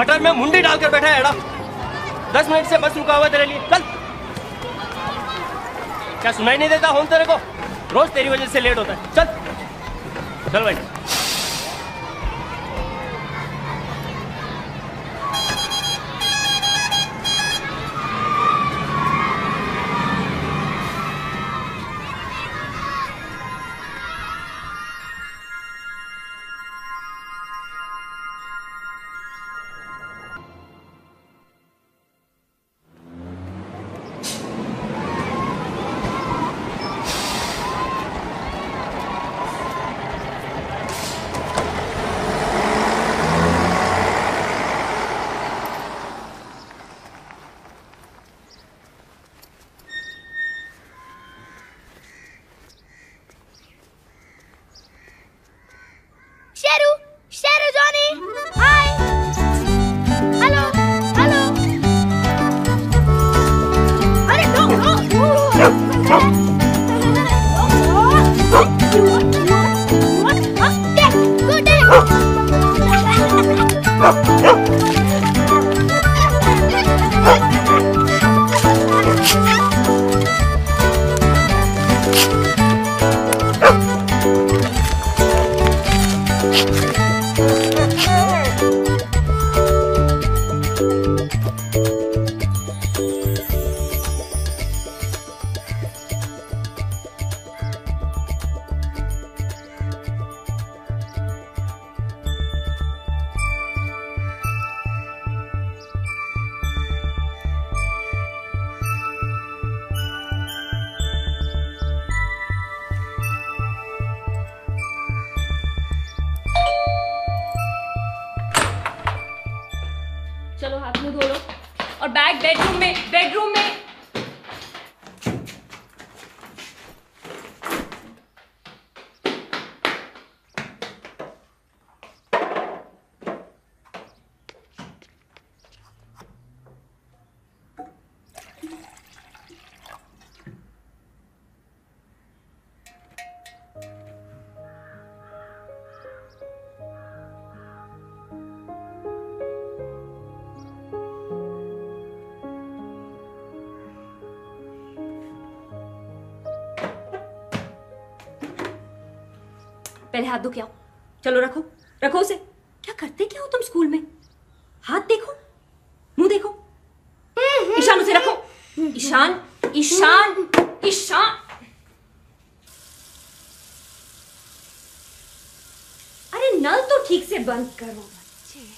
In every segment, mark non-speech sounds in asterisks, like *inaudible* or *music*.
Gutter में मुंडी डालकर बैठा है, एड़ा। दस मिनट से बस रुका हुआ तेरे लिए। चल। क्या सुनाई नहीं देता हूँ तेरे को? रोज तेरी वजह से लेट होता है। चल। चल भाई। हाथ मुँह धो लो। और बैग बेडरूम में बेडरूम में पहले हाथ धो के आओ। चलो रखो रखो उसे। क्या करते क्या हो तुम स्कूल में? हाथ देखो, मुँह देखो। ईशान उसे रखो। ईशान ईशान ईशान। अरे नल तो ठीक से बंद करो बच्चे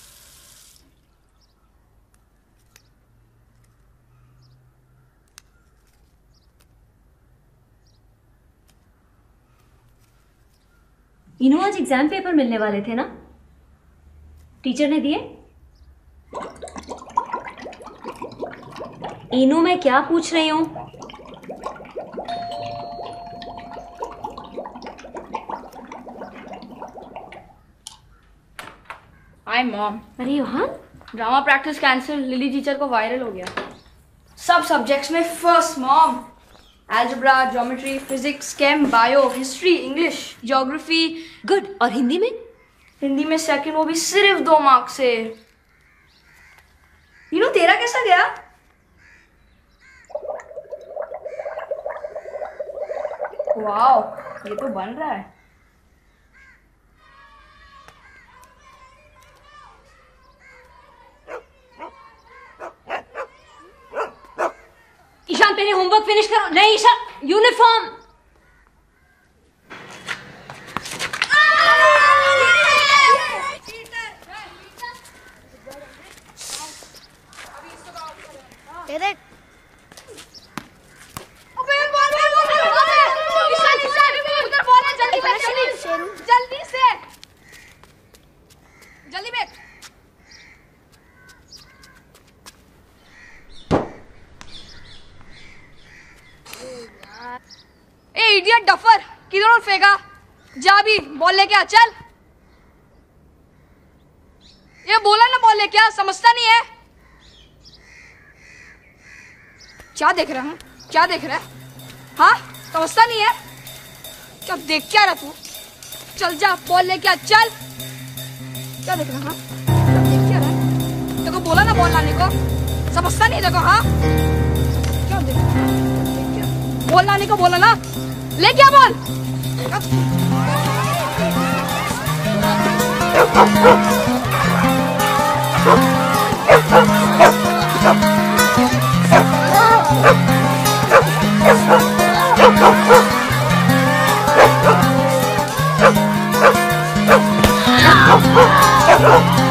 इन्हों आज एग्ज़ाम पेपर मिलने वाले थे ना? टीचर ने दिए? इनू मैं क्या पूछ रही हूँ? हाय मॉम अरे Yohan. Drama practice cancel Lily teacher को वायरल हो गया। सब सब्जेक्ट्स में first mom algebra geometry physics chem bio history English geography good और हिंदी में? हिंदी में सेकंड वो भी सिर्फ़ दो मार्क से यू नो तेरा कैसा गया? वाओ ये तो बन रहा है। ईशान पहले होमवर्क फिनिश करो। नहीं ईशान यूनिफॉर्म तेरे शेरू जल्दी से जल्दी बैठ ए इडियट डफर। किधर फेंका? जा भी, बॉल लेके आ, चल। ये बोला ना बॉल लेके आ, समझता नहीं है। क्या देख रहा है? क्या देख रहा है? हाँ समझता नहीं है। क्या देख, क्या रहा तू? चल जा, बॉल लेके आ, चल। क्या देख रहा है? देख, क्या रहा देखो, बोला ना बॉल लाने को। समझता नहीं देखो हाँ। क्या देखो बॉल लाने को बोला ना। ले क्या बॉल? आपके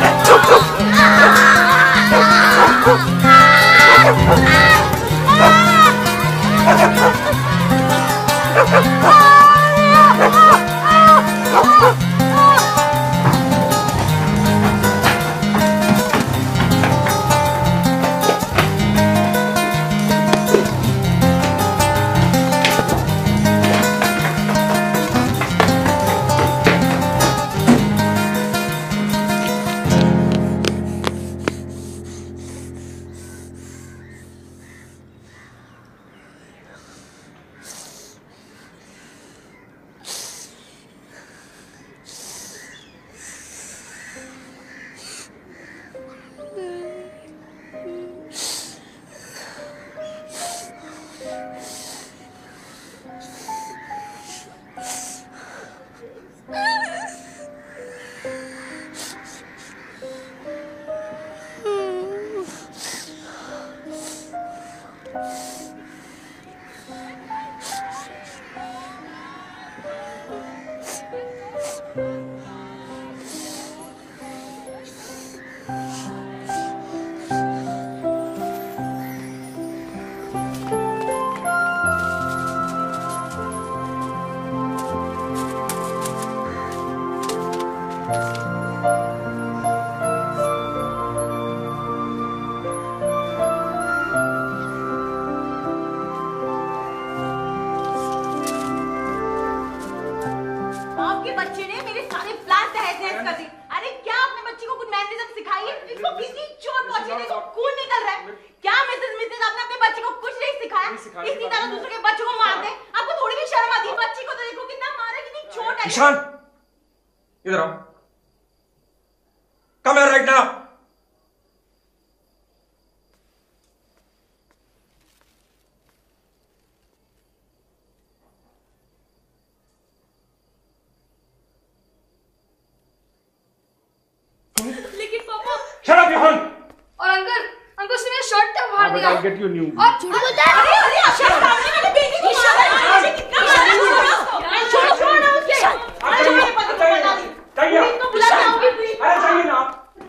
फाड़ दिया गेट यू न्यू और बोलता है अरे अरे अक्षर सामने वाले बेटी को मारा है कितना मारा है छोड़ो छोड़ो ना उसके अरे मेरे पति को बता दी चाहिए इनको बुला के आओगी प्लीज़ अरे चाहिए ना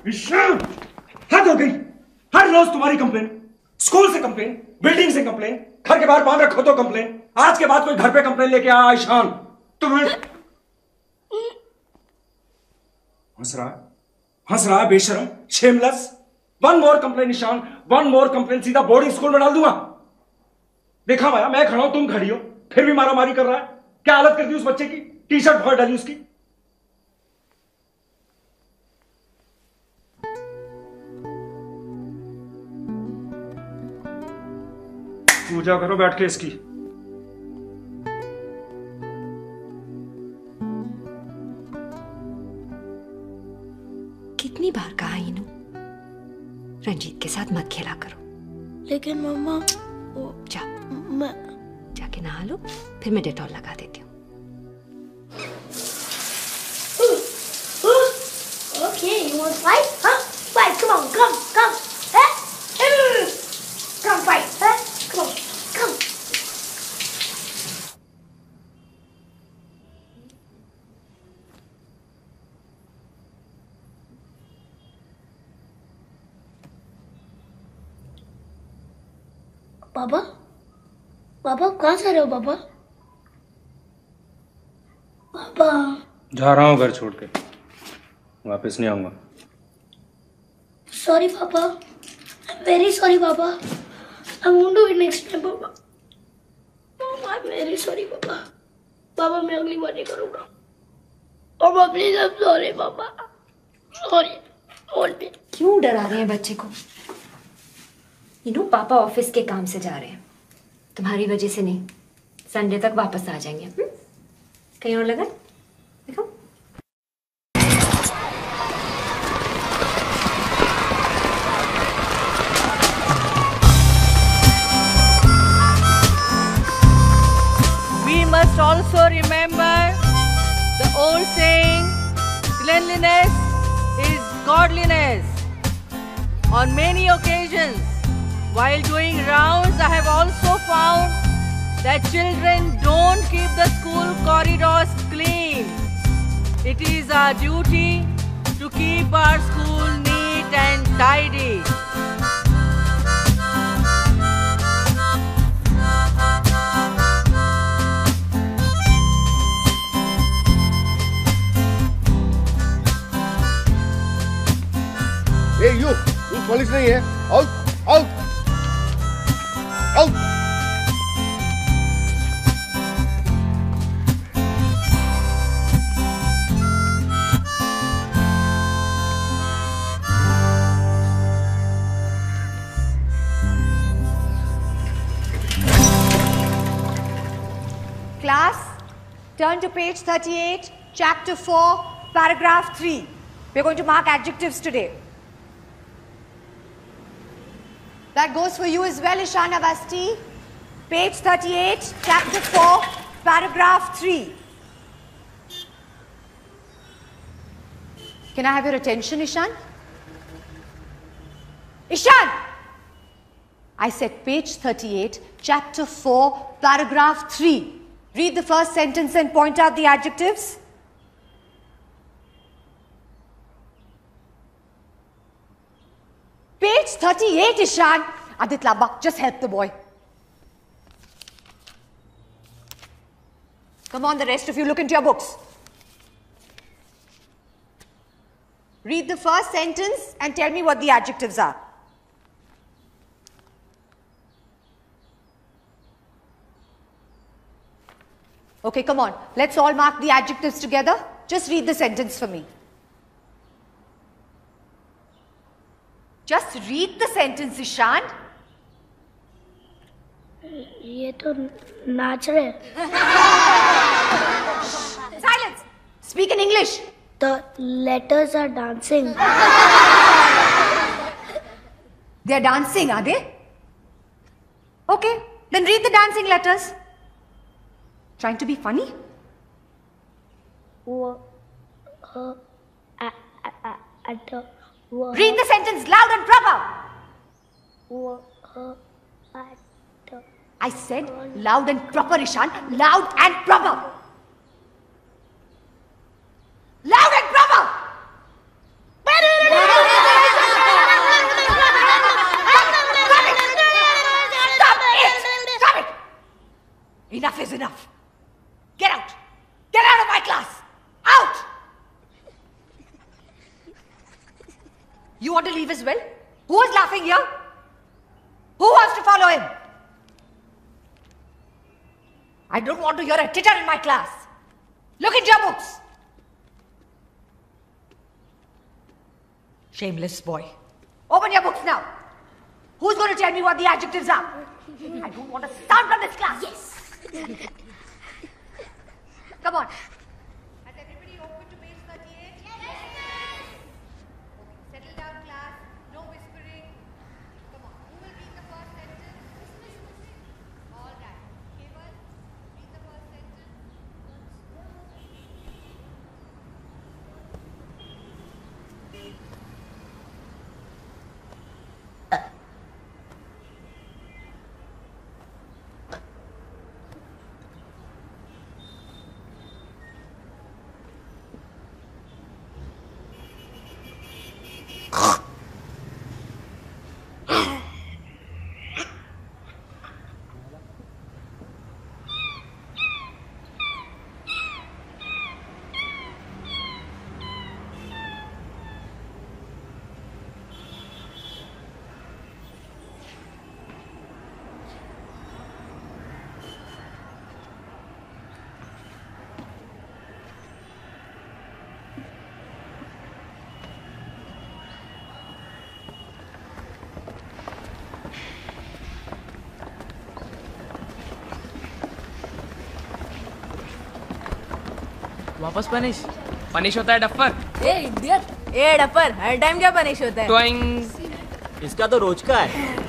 ईशान हद हो गई हर रोज तुम्हारी कंप्लेन स्कूल से कंप्लेन बिल्डिंग से कंप्लेन घर के बाहर बाँध रखो तो कंप्लेन आज के बाद कोई घर पे कंप्लेन लेके आया ईशान तुम्हें हंस रहा हंस रहा बेशरम shameless one more complain Nishan one more complain सीधा बोर्डिंग स्कूल में डाल दूँगा। देखा माया, मैं खड़ा हूँ, तुम खड़ी हो। फिर भी मारा मारी कर रहा है। क्या हालत कर दी उस बच्चे की? टी शर्ट फाड़ डाली उसकी। पूजा करो बैठ के इसकी। कितनी बार कहा रंजीत के साथ मत खेला करो। लेकिन मम्मा वो जा। मैं जाके नहा लो फिर मैं डेटॉल लगा देती हूँ। Okay, you want to? Fight, come on, come, come. Huh? Mm. Come fight, huh? Come on, come. पापा पापा कहाँ से रहो पापा? पापा। जा रहा हूँ घर छोड़ के। वापस नहीं आऊँगा। सॉरी पापा। आई वेरी सॉरी पापा। I won't do it next time पापा। मैं अगली बार नहीं करूँगा। पापा प्लीज़ आई सॉरी पापा। सॉरी क्यों डरा रहे हैं बच्चे को? यू you पापा ऑफ़िस के काम से जा रहे हैं। तुम्हारी वजह से नहीं संडे तक वापस आ जाएँगे हुँ? कहीं और लगा देखो We must also remember the old saying, cleanliness is godliness. On many occasions, while doing rounds, I have also found that children don't keep the school corridors clean. It is our duty to keep our school neat and tidy. ए यू तू police नहीं है out turn to page 38, chapter 4, paragraph 3. We're going to mark adjectives today. That goes for you as well, Ishana Basti. Page 38, chapter 4, paragraph 3. Can I have your attention, Ishan? Ishan! I said page 38, chapter 4, paragraph 3. Read the first sentence and point out the adjectives. Page 38, Ishan. Adit Labba, just help the boy. Come on, the rest of you, look into your books. Read the first sentence and tell me what the adjectives are. Okay, come on. Let's all mark the adjectives together. Just read the sentence for me. Just read the sentence, Ishan. ये तो नाच रहे हैं *laughs* Silence. Speak in English. The letters are dancing. They're dancing, are they? Okay, then read the dancing letters. Trying to be funny? Read the sentence loud and proper. I, said loud and proper, Ishan. Loud and proper. Loud and proper. Enough is enough. Get out. Get out of my class. Out! You want to leave as well? Who was laughing here? Who wants to follow him? I don't want to hear a titter in my class. Look into your books. Shameless boy. Open your books now. Who's going to tell me what the adjectives are? I don't want a sound from this class. Yes. Come on. वापस punish. Punish होता है duffer. ए idiot. ए duffer हर time क्या punish होता है? Toing इसका तो रोज का है।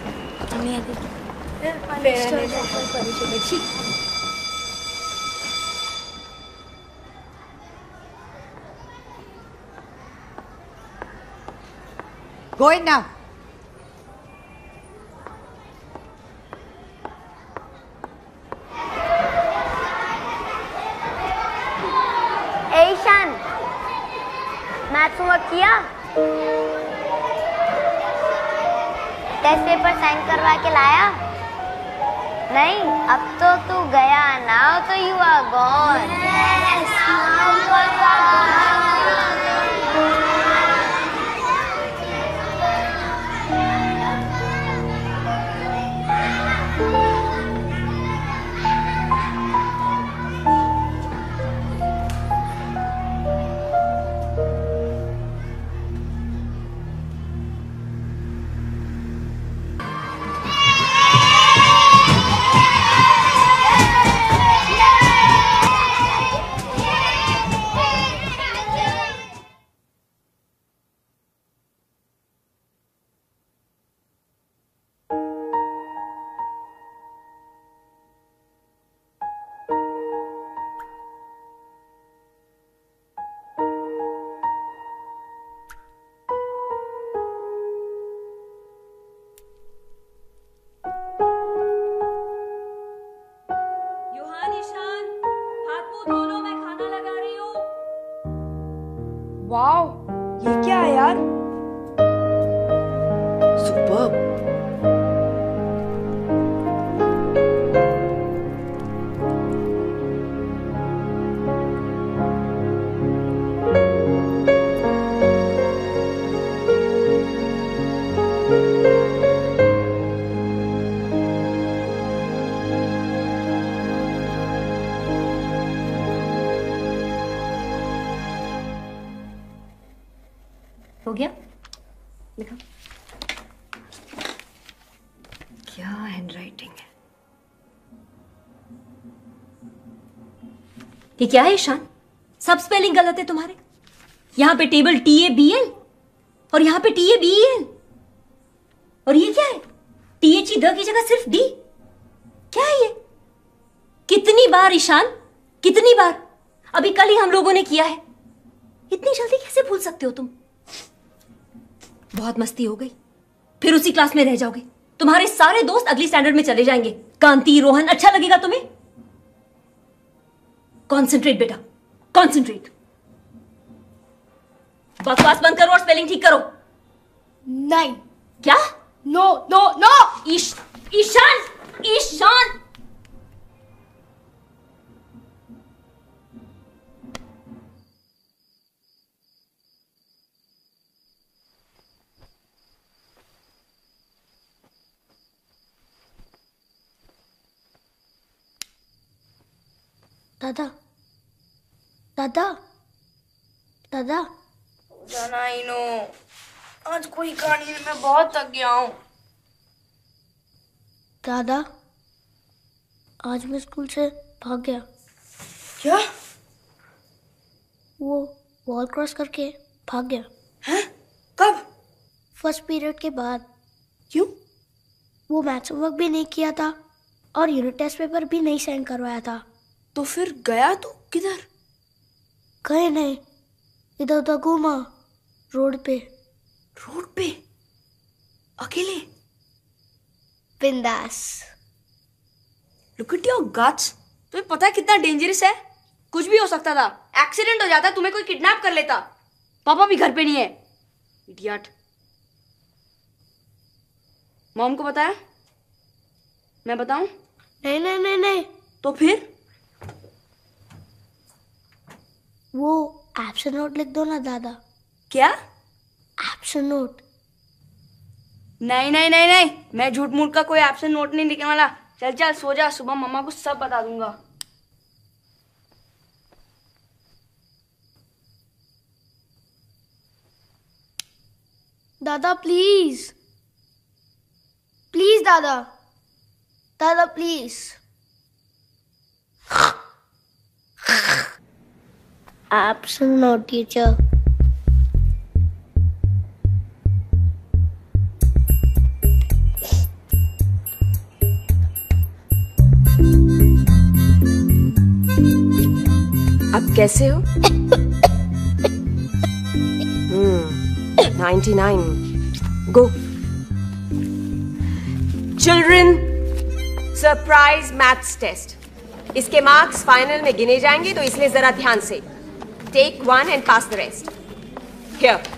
Going now. ये क्या है ईशान सब स्पेलिंग गलत है तुम्हारे। यहाँ पे table T A B L और यहाँ पे टी ए बी एल और ये क्या है? T H E the key जगह सिर्फ़ डी क्या है ये? कितनी बार ईशान? कितनी बार? अभी कल ही हम लोगों ने किया है। इतनी जल्दी कैसे भूल सकते हो तुम? बहुत मस्ती हो गई। फिर उसी क्लास में रह जाओगे। तुम्हारे सारे दोस्त अगली स्टैंडर्ड में चले जाएँगे। कांति, रोहन अच्छा लगेगा तुम्हें? कॉन्सेंट्रेट बेटा। कॉन्सेंट्रेट बकवास बंद करो और स्पेलिंग ठीक करो। नहीं। क्या? No no no Ish, Ishaan Ishaan. दादा दादा? दादा? जाना ही नो आज कोई कहानी मैं बहुत थक गया हूँ। दादा आज मैं स्कूल से भाग गया। क्या? वो वॉल क्रॉस करके भाग गया। है? कब? फ़र्स्ट पीरियड के बाद। क्यों? वो मैथ्स होमवर्क भी नहीं किया था और यूनिट टेस्ट पेपर भी नहीं साइन करवाया था। तो फिर गया तो किधर? कहे नहीं। इधर उधर घूमा रोड पे। रोड पे? अकेले? बिंदास। लुक एट योर गट्स तुम्हें पता है कितना डेंजरस है? कुछ भी हो सकता था। एक्सीडेंट हो जाता तुम्हें कोई किडनैप कर लेता। पापा भी घर पे नहीं है। इडियट मॉम को बताया? मैं बताऊँ? नहीं नहीं नहीं नहीं। तो फिर? वो एब्सेंट नोट लिख दो ना दादा। क्या? एब्सेंट नोट नहीं नहीं नहीं नहीं। मैं झूठ मूठ का कोई एब्सेंट नोट नहीं लिखने वाला। चल चल सो जा सुबह मम्मा को सब बता दूँगा। दादा प्लीज़ प्लीज़ दादा। दादा प्लीज़ एब्सेंट नोट टीचर। अब कैसे हो? Hmm 99 go children surprise maths test इसके मार्क्स फाइनल में गिने जाएँगे तो इसलिए जरा ध्यान से। Take one and pass the rest here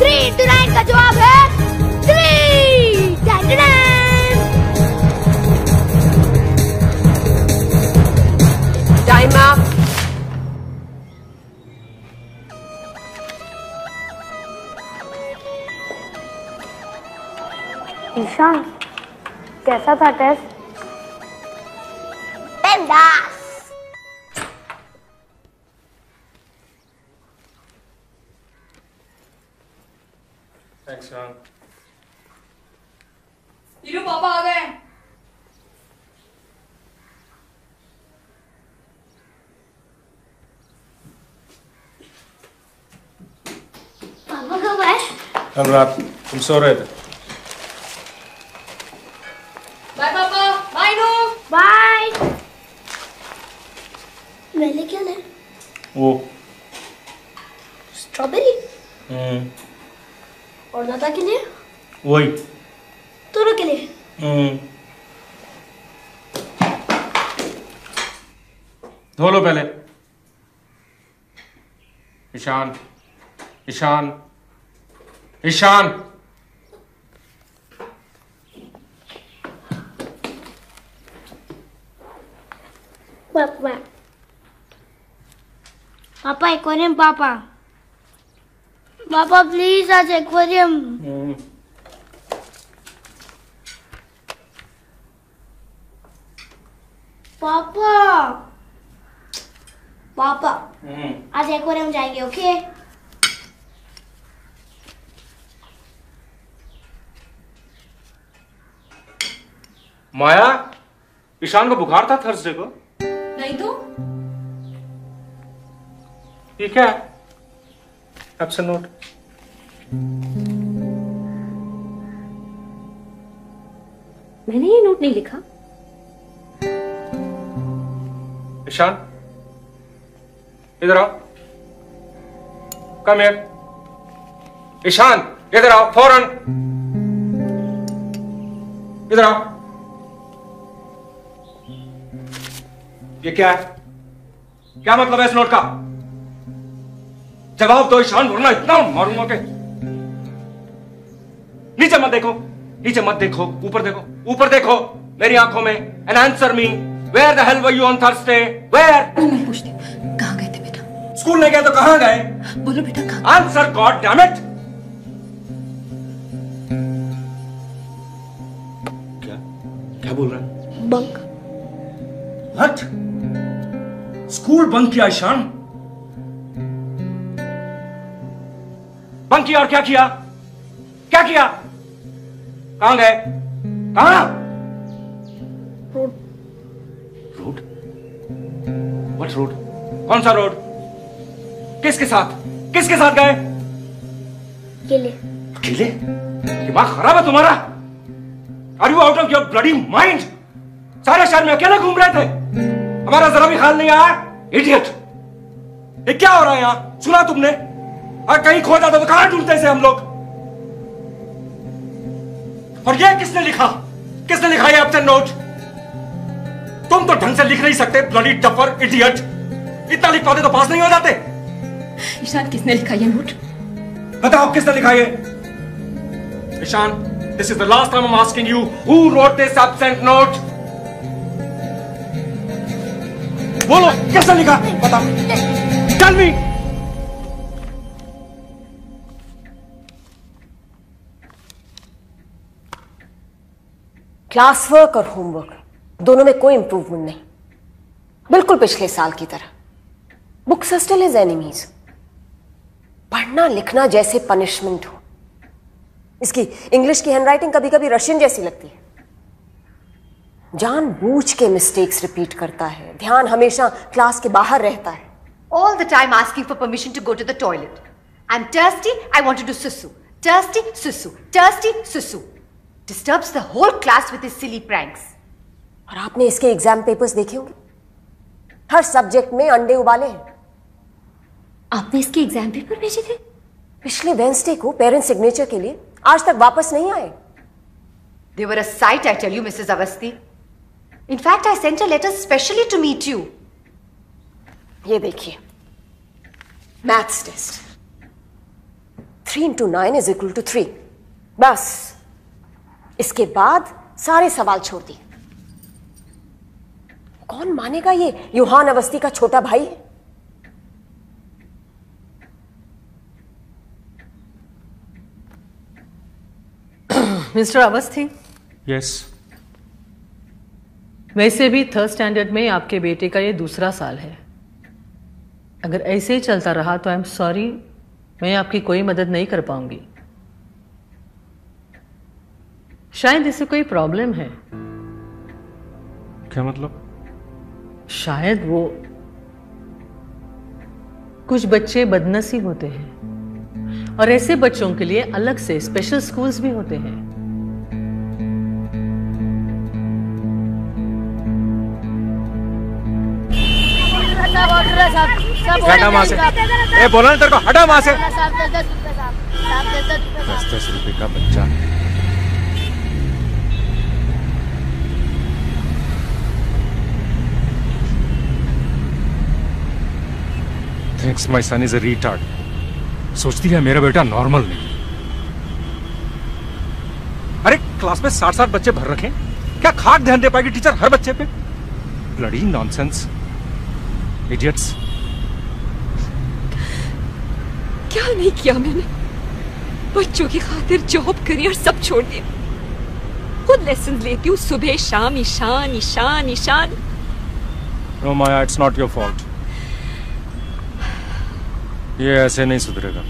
three into nine का जवाब है थ्री टाइम अप ईशान कैसा था टेस्ट थैंक्स मैम हीरो पापा आ गए पापा कब आए अनुराग तुम सो रहे वही। दोनों के लिए? हम्म। धो लो पहले। ईशान ईशान ईशान। पापा पापा एक्वेरियम पापा। पापा प्लीज़ आज एक्वेरियम हम्म, पापा पापा हम्म। आज एक्वेरियम जाएँगे ओके? माया ईशान को बुखार था थर्सडे को? नहीं तो? ये क्या है? एब्सेंट नोट मैंने ये नोट नहीं लिखा। ईशान इधर आओ। कम हियर ईशान इधर आओ फ़ौरन इधर आओ ये क्या है क्या मतलब है इस नोट का जवाब दो ईशान वरना इतना मारूँगा के नीचे मत देखो नीचे मत देखो ऊपर देखो ऊपर देखो मेरी आँखों में and answer me where the hell were you on Thursday where पूछती स्कूल नहीं गए तो कहाँ गए? बोलो बेटा कहाँ? आंसर गॉड डैम इट क्या? क्या बोल रहा है? बंक। व्हाट स्कूल बंक किया ईशान? बंक किया और क्या किया? क्या किया? कहाँ गए? कहाँ? रोड। व्हाट रोड कौन सा रोड? किसके साथ? किसके साथ गए? लिए अकेले? दिमाग खराब है तुम्हारा। Are you out of your bloody mind सारे शहर में अकेले घूम रहे थे। हमारा जरा भी ख्याल नहीं आया। इडियट ये क्या हो रहा है यहाँ? सुना तुमने? और कहीं खो जाता तो कहाँ ढूंढते इसे हम लोग? और ये किसने लिखा? किसने लिखा ये आपसे नोट तुम तो ढंग से लिख नहीं सकते ब्लडी डफर इडियट इतना लिख पाते तो पास नहीं हो जाते। ईशान किसने लिखा ये नोट? बताओ किसने लिखा ये? Ishaan this is the last time I am asking you who wrote this absent note बोलो किसने लिखा? बताओ। टेल मी क्लास वर्क और होमवर्क दोनों में कोई इंप्रूवमेंट नहीं। बिल्कुल पिछले साल की तरह। Books are still his enemies पढ़ना लिखना जैसे पनिशमेंट हो। इसकी इंग्लिश की हैंडराइटिंग कभी कभी रशियन जैसी लगती है। जान बूझ के मिस्टेक्स रिपीट करता है। ध्यान हमेशा क्लास के बाहर रहता है। All the time asking for permission to go to the toilet I am thirsty I want to do सुसू thirsty सुसू thirsty सुसू disturb the whole class with his silly pranks और आपने इसके एग्ज़ाम पेपर्स देखे होंगे? हर सब्जेक्ट में अंडे उबाले हैं। आपने इसके एग्ज़ाम पेपर भेजे थे? पिछले वेंसडे को पेरेंट सिग्नेचर के लिए आज तक वापस नहीं आए। They were a sight, I tell you, Mrs. Avasti. In fact, I sent a letter specially to meet you. ये देखिए। Maths test three into nine is equal to three बस। इसके बाद सारे सवाल छोड़ दिए। कौन मानेगा ये? युहान अवस्थी का छोटा भाई? है मिस्टर अवस्थी? यस वैसे भी थर्ड स्टैंडर्ड में आपके बेटे का ये दूसरा साल है। अगर ऐसे ही चलता रहा तो आई एम सॉरी मैं आपकी कोई मदद नहीं कर पाऊँगी। शायद इसे कोई प्रॉब्लम है। क्या मतलब? शायद वो कुछ बच्चे बदनसीब होते हैं। और ऐसे बच्चों के लिए अलग से स्पेशल स्कूल्स भी होते हैं। हटा वहाँ से। ए बोला ना तेरे को हटा वहाँ से। दस दस रुपए का बच्चा। Thinks my son is a retard सोचती है मेरा बेटा नॉर्मल नहीं अरे क्लास में साठ साठ बच्चे भर रखे क्या खाक ध्यान दे पाएगी टीचर हर बच्चे पे? लड़ी नॉनसेंस इडियट्स क्या नहीं किया मैंने? बच्चों की खातिर जॉब करियर सब छोड़ दिया। खुद लेसन लेती हूँ सुबह शाम Ishaan Ishaan Ishaan. No Maya it's not your fault ये ऐसे नहीं सुधरेगा।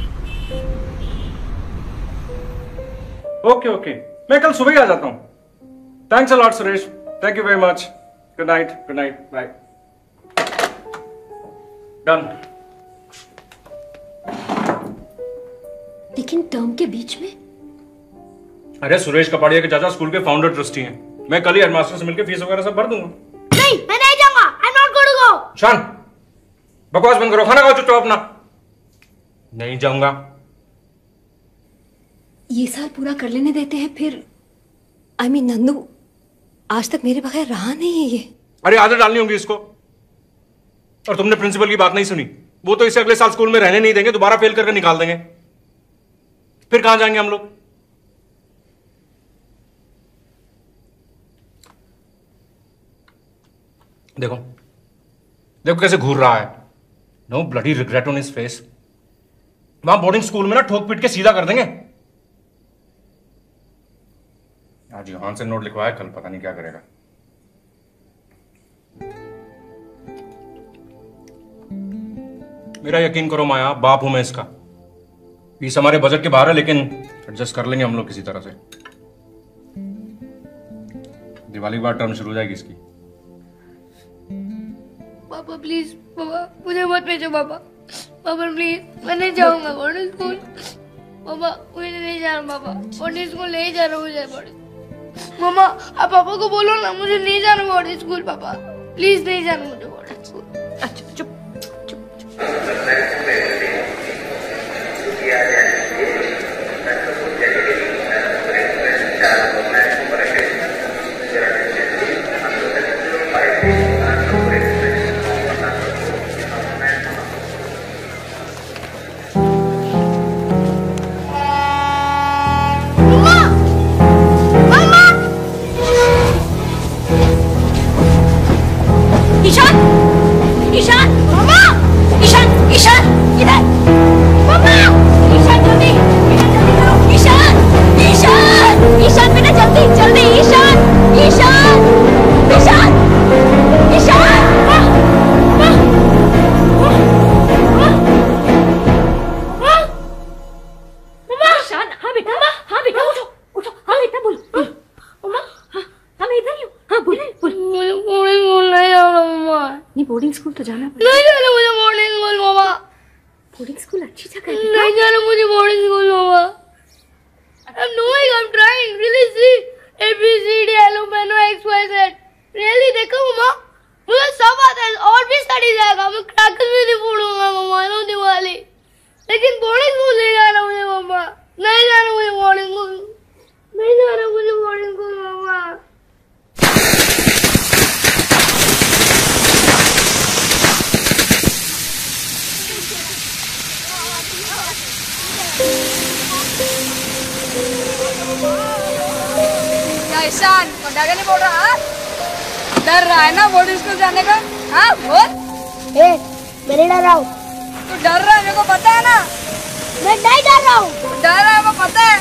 ओके ओके मैं कल सुबह ही आ जाता हूँ। Thanks a lot Suresh thank you very much good night good night bye done लेकिन टर्म के बीच में? अरे सुरेश कपाड़िया के चाचा स्कूल के फाउंडर ट्रस्टी हैं। मैं कल ही हेडमास्टर से मिलकर फ़ीस वगैरह सब भर दूँगा। नहीं मैं नहीं जाऊँगा। I am not going to go शान बकवास बंद करो। खाना खाओ चुपचाप अपना। नहीं जाऊँगा। ये साल पूरा कर लेने देते हैं फिर आई मीन नंदू आज तक मेरे बगैर रहा नहीं है ये। अरे आदत डालनी होगी इसको। और तुमने प्रिंसिपल की बात नहीं सुनी। वो तो इसे अगले साल स्कूल में रहने नहीं देंगे, दोबारा फेल करके निकाल देंगे। फिर कहाँ जाएँगे हम लोग? देखो देखो कैसे घूर रहा है। No bloody regret on his face वहाँ बोर्डिंग स्कूल में ना ठोक पीट के सीधा कर देंगे। आज यहाँ से नोट लिखवाया, कल पता नहीं क्या करेगा। मेरा यकीन करो माया, बाप हूँ मैं इसका। फ़ीस हमारे बजट के बाहर है, लेकिन एडजस्ट कर लेंगे हम लोग किसी तरह से। दिवाली के बाद टर्म शुरू हो जाएगी इसकी। पापा प्लीज़ पापा, मुझे मत भेजो पापा। पापा प्लीज़ मैं नहीं जाऊँगा बोर्डिंग स्कूल पापा, मुझे नहीं जाना, पापा। बोर्डिंग स्कूल नहीं जा रहा मुझे बोर्डिंग मामा, आप पापा को बोलो ना, मुझे नहीं जाना बोर्डिंग स्कूल पापा। प्लीज़ नहीं जाना मुझे। ईशान नहीं बोर्डिंग स्कूल तो जाना नहीं जाना मुझे बोर्डिंग स्कूल मामा। बोर्डिंग स्कूल अच्छी जगह है। नहीं जाना मुझे बोर्डिंग स्कूल मामा। I'm doing, I'm trying. Really see? A B C D L M N O X Y Z. Really देखो मामा। मुझे सब आता है। और भी स्टडी जाएगा। मैं क्रैकर्स भी नहीं फोड़ूँगा मामा। नो दिवाली लेकिन बोर्डिंग स्कूल नहीं जाना मुझे मामा। नहीं जाना मुझे बोर्डिंग स्कूल नहीं जाना मुझे बोर्डिंग स्कूल मामा। ईशान को डर नहीं बोल रहा हाँ? डर रहा है ना बोर्डिंग स्कूल जाने का? हाँ बोल। ए मैं नहीं डर रहा हूँ। तू डर रहा है मेरे को पता है ना? मैं नहीं डर रहा हूँ। डर रहा है वो पता है।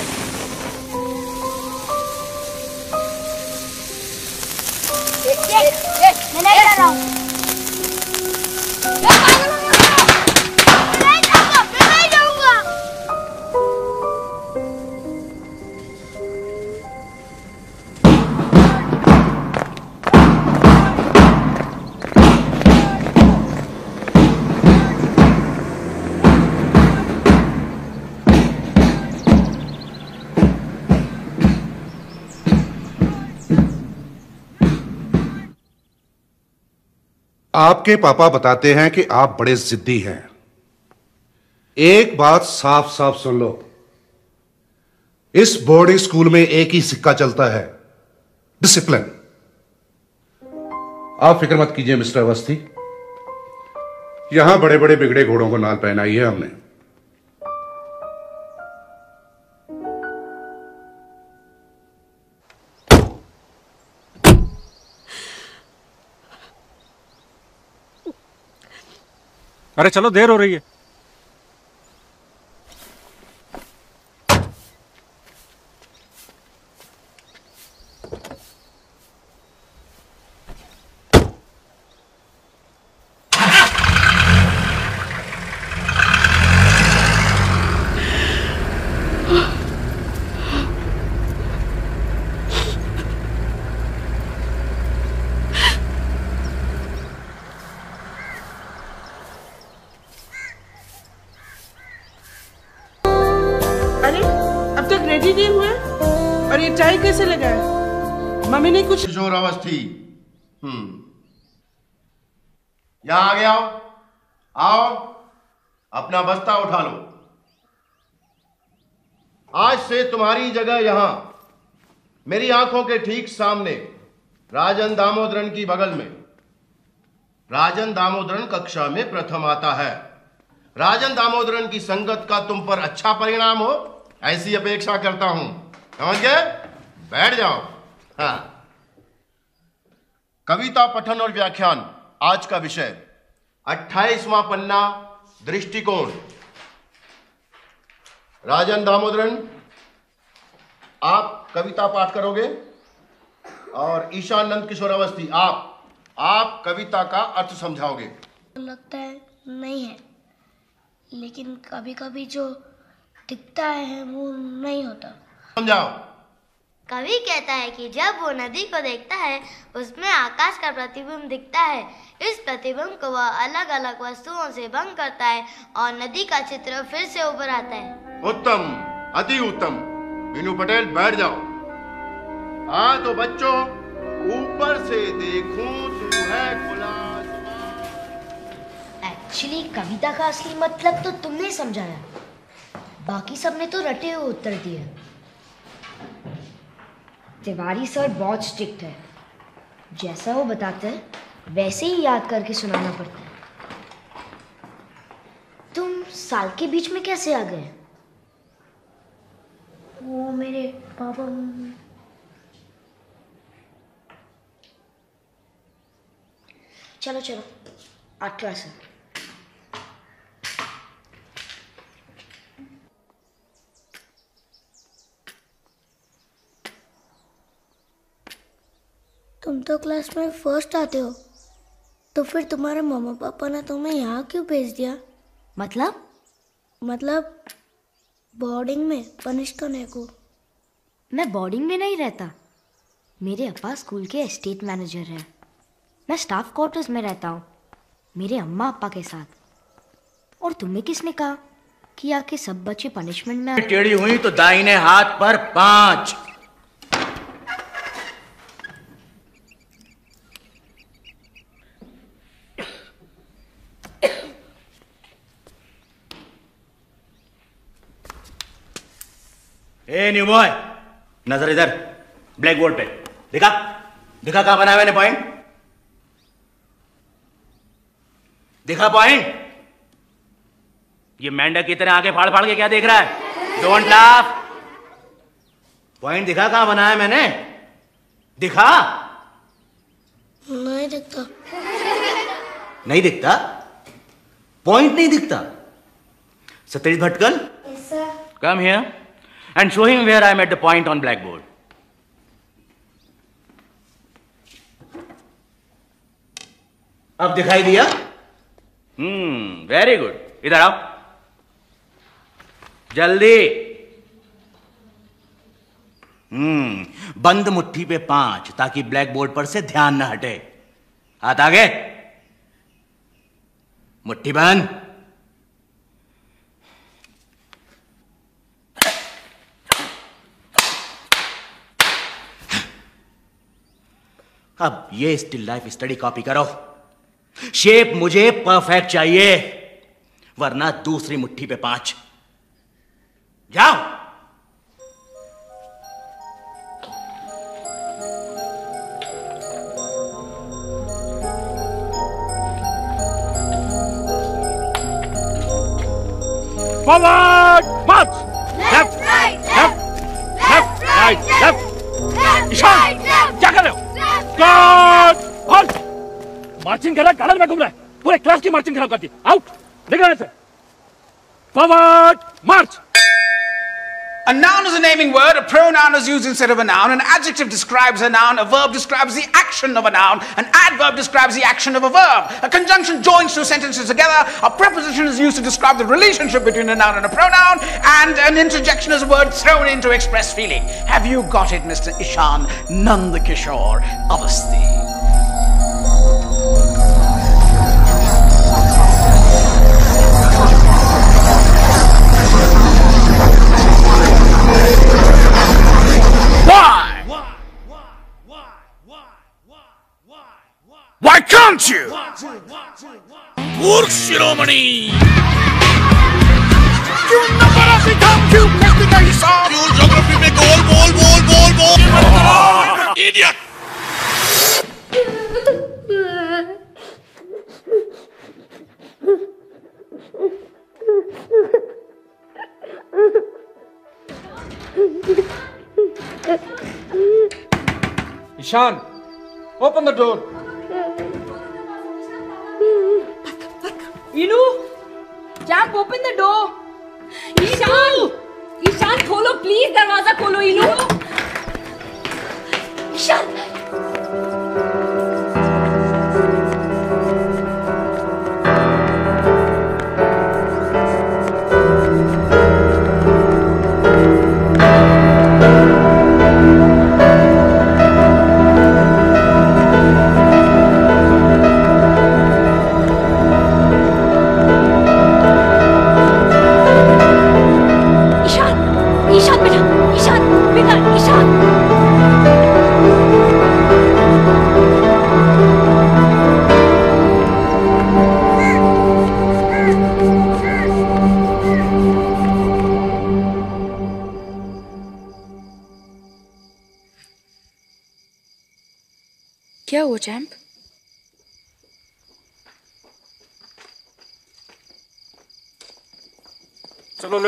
मैं नहीं डर रहा हूँ। आपके पापा बताते हैं कि आप बड़े जिद्दी हैं। एक बात साफ़ साफ़ सुन लो। इस बोर्डिंग स्कूल में एक ही सिक्का चलता है, डिसिप्लिन। आप फ़िक्र मत कीजिए मिस्टर अवस्थी। यहाँ बड़े बड़े बिगड़े घोड़ों को नाल पहनाई है हमने। अरे चलो देर हो रही है। यहाँ आ गया आओ, अपना बस्ता उठा लो। आज से तुम्हारी जगह यहाँ, मेरी आँखों के ठीक सामने, राजन दामोदरन की बगल में। राजन दामोदरन कक्षा में प्रथम आता है। राजन दामोदरन की संगत का तुम पर अच्छा परिणाम हो, ऐसी अपेक्षा करता हूँ। समझ गए? बैठ जाओ। हाँ। कविता पठन और व्याख्यान, आज का विषय। अट्ठाईसवां पन्ना दृष्टिकोण। राजन दामोदरन आप कविता पाठ करोगे? और ईशानंद किशोर अवस्थी आप आप कविता का अर्थ समझाओगे? लगता है नहीं है लेकिन कभी कभी जो दिखता है वो नहीं होता। समझाओ। कवि कहता है कि जब वो नदी को देखता है उसमें आकाश का प्रतिबिंब दिखता है। इस प्रतिबिंब को वह अलग अलग वस्तुओं से भंग करता है और नदी का चित्र फिर से उभर आता है। उत्तम अति उत्तम। मीनू पटेल बैठ जाओ। हाँ तो बच्चों ऊपर से देखूँ तू है खुला एक्चुअली कविता का असली मतलब तो तुमने समझाया। बाकी सबने तो रटे हुए उत्तर दिए। तिवारी सर बहुत स्ट्रिक्ट है। जैसा वो बताते हैं वैसे ही याद करके सुनाना पड़ता है। तुम साल के बीच में कैसे आ गए? वो मेरे पापा चलो चलो। आठ क्लास है। तो क्लास में फ़र्स्ट आते हो। तो फिर तुम्हारे मम्मा पापा ने तुम्हें यहाँ क्यों भेज दिया? मतलब? मतलब बोर्डिंग में पनिश करने को। मैं बोर्डिंग में नहीं रहता। मेरे अब्बा स्कूल के एस्टेट मैनेजर हैं। मैं स्टाफ क्वार्टर्स में रहता हूँ मेरे अम्मा अपा के साथ। और तुम्हें किसने कहा कि आके सब बच्चे पनिशमेंट में टेढ़ी हुई तो दाहिने हाथ पर पाँच। ए न्यू बॉय नज़र इधर ब्लैक बोर्ड पे। दिखा? दिखा कहाँ बनाया मैंने पॉइंट दिखा पॉइंट ये मेंढक की तरह आगे फाड़ फाड़ के क्या देख रहा है? डोंट लाफ पॉइंट दिखा कहाँ बनाया मैंने? दिखा? नहीं दिखता। नहीं दिखता? पॉइंट नहीं दिखता। Satish Bhatkal come here show him where I am at the point on black board अब दिखाई दिया? हम्म वेरी गुड इधर आओ। जल्दी। हम्म बंद मुट्ठी पे पाँच ताकि ब्लैक बोर्ड पर से ध्यान न हटे। हाथ आगे। मुट्ठी बंद। अब ये स्टिल लाइफ स्टडी कॉपी करो शेप मुझे परफेक्ट चाहिए वरना दूसरी मुट्ठी पे पाँच जाओ Forward! March! Left! Left! Left! Right! Left! Ishan! क्या कर रहे Guard! Halt! मार्चिंग कर रहा गार्डन में घूम रहा है। पूरे क्लास की मार्चिंग खराब कर दी आउट निकलने से। Forward march A noun is a naming word, a pronoun is used instead of a noun, an adjective describes a noun, a verb describes the action of a noun, an adverb describes the action of a verb. A conjunction joins two sentences together, a preposition is used to describe the relationship between a noun and a pronoun, and an interjection is a word thrown in to express feeling. Have you got it, Mr. Ishan Nandakishore Avasti? Why? Why? Why? Why? Why? Why? Why? Why can't you? Why? Why? Why? Why? Nishan, open the door. Inu, Champ, open the door. Nishan, Nishan, खोलो please दरवाज़ा खोलो इनू। Nishan.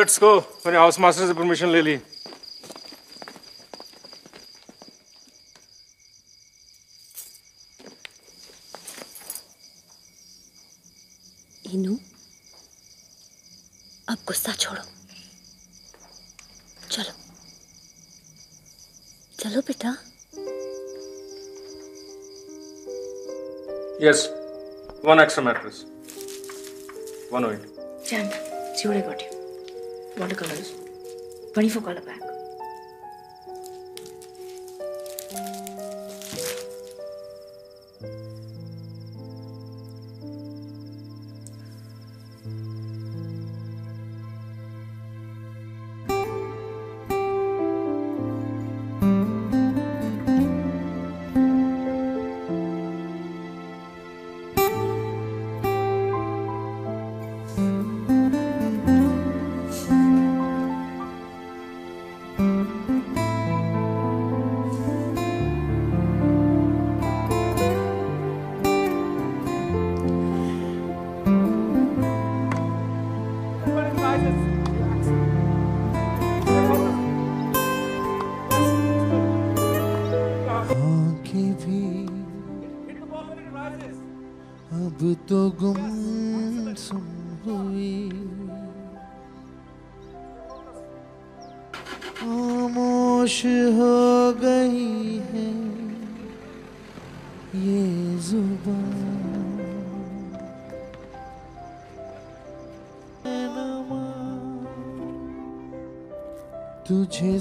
चलो को मैंने house master से permission ले ली। इनू अब गुस्सा छोड़ो। चलो। चलो बेटा। Yes one extra mattress one see what got you. Watercolors. 24 color pack.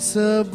सब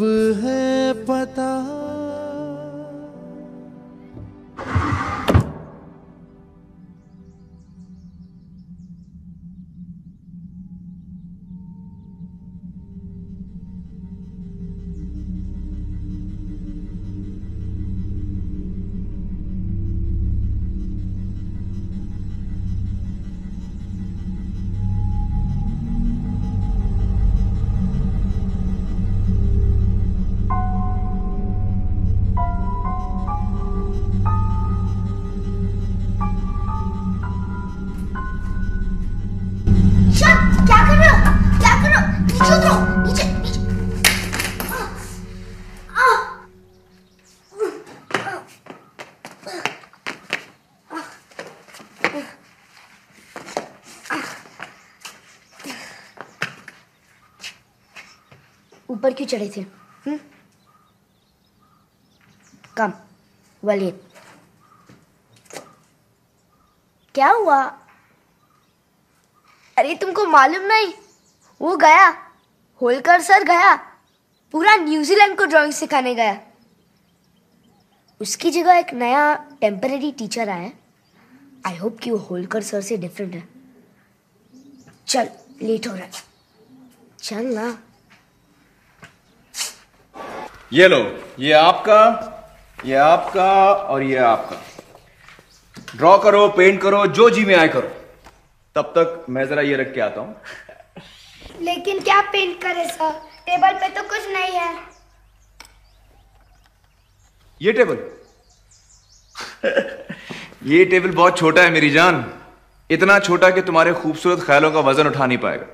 ऊपर क्यों चढ़े थे? हम्म? कम, वालिए। क्या हुआ? अरे, तुमको मालूम नहीं? वो गया, होलकर सर गया, पूरा न्यूजीलैंड को ड्राइंग सिखाने गया। उसकी जगह एक नया टेम्पररी टीचर आया। आई होप कि वो होलकर सर से डिफरेंट है। चल लेट हो रहा है। चल ना। ये लो ये आपका ये आपका और ये आपका। ड्रॉ करो पेंट करो जो जी में आए करो। तब तक मैं जरा ये रख के आता हूँ। लेकिन क्या पेंट करे सर टेबल पे तो कुछ नहीं है। ये टेबल ये टेबल बहुत छोटा है मेरी जान। इतना छोटा कि तुम्हारे खूबसूरत ख्यालों का वज़न उठा नहीं पाएगा।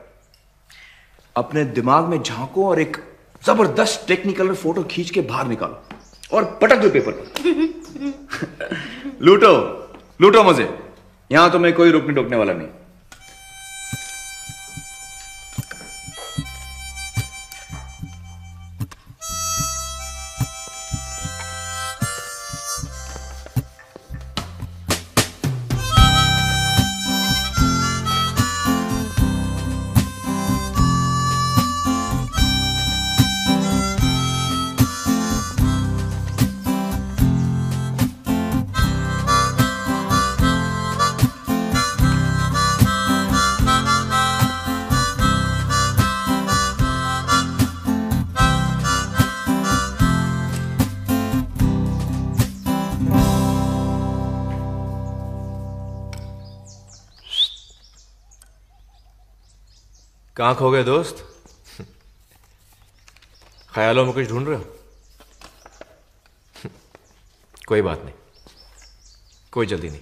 अपने दिमाग में झांको और एक ज़बरदस्त टेक्निकल में फ़ोटो खींच के बाहर निकालो और पटक दो पेपर पर *laughs* लूटो लूटो मज़े यहाँ तो मैं कोई रोकने टोकने वाला नहीं। कहाँ खो गए दोस्त? ख्यालों में कुछ ढूंढ रहे हो? कोई बात नहीं, कोई जल्दी नहीं।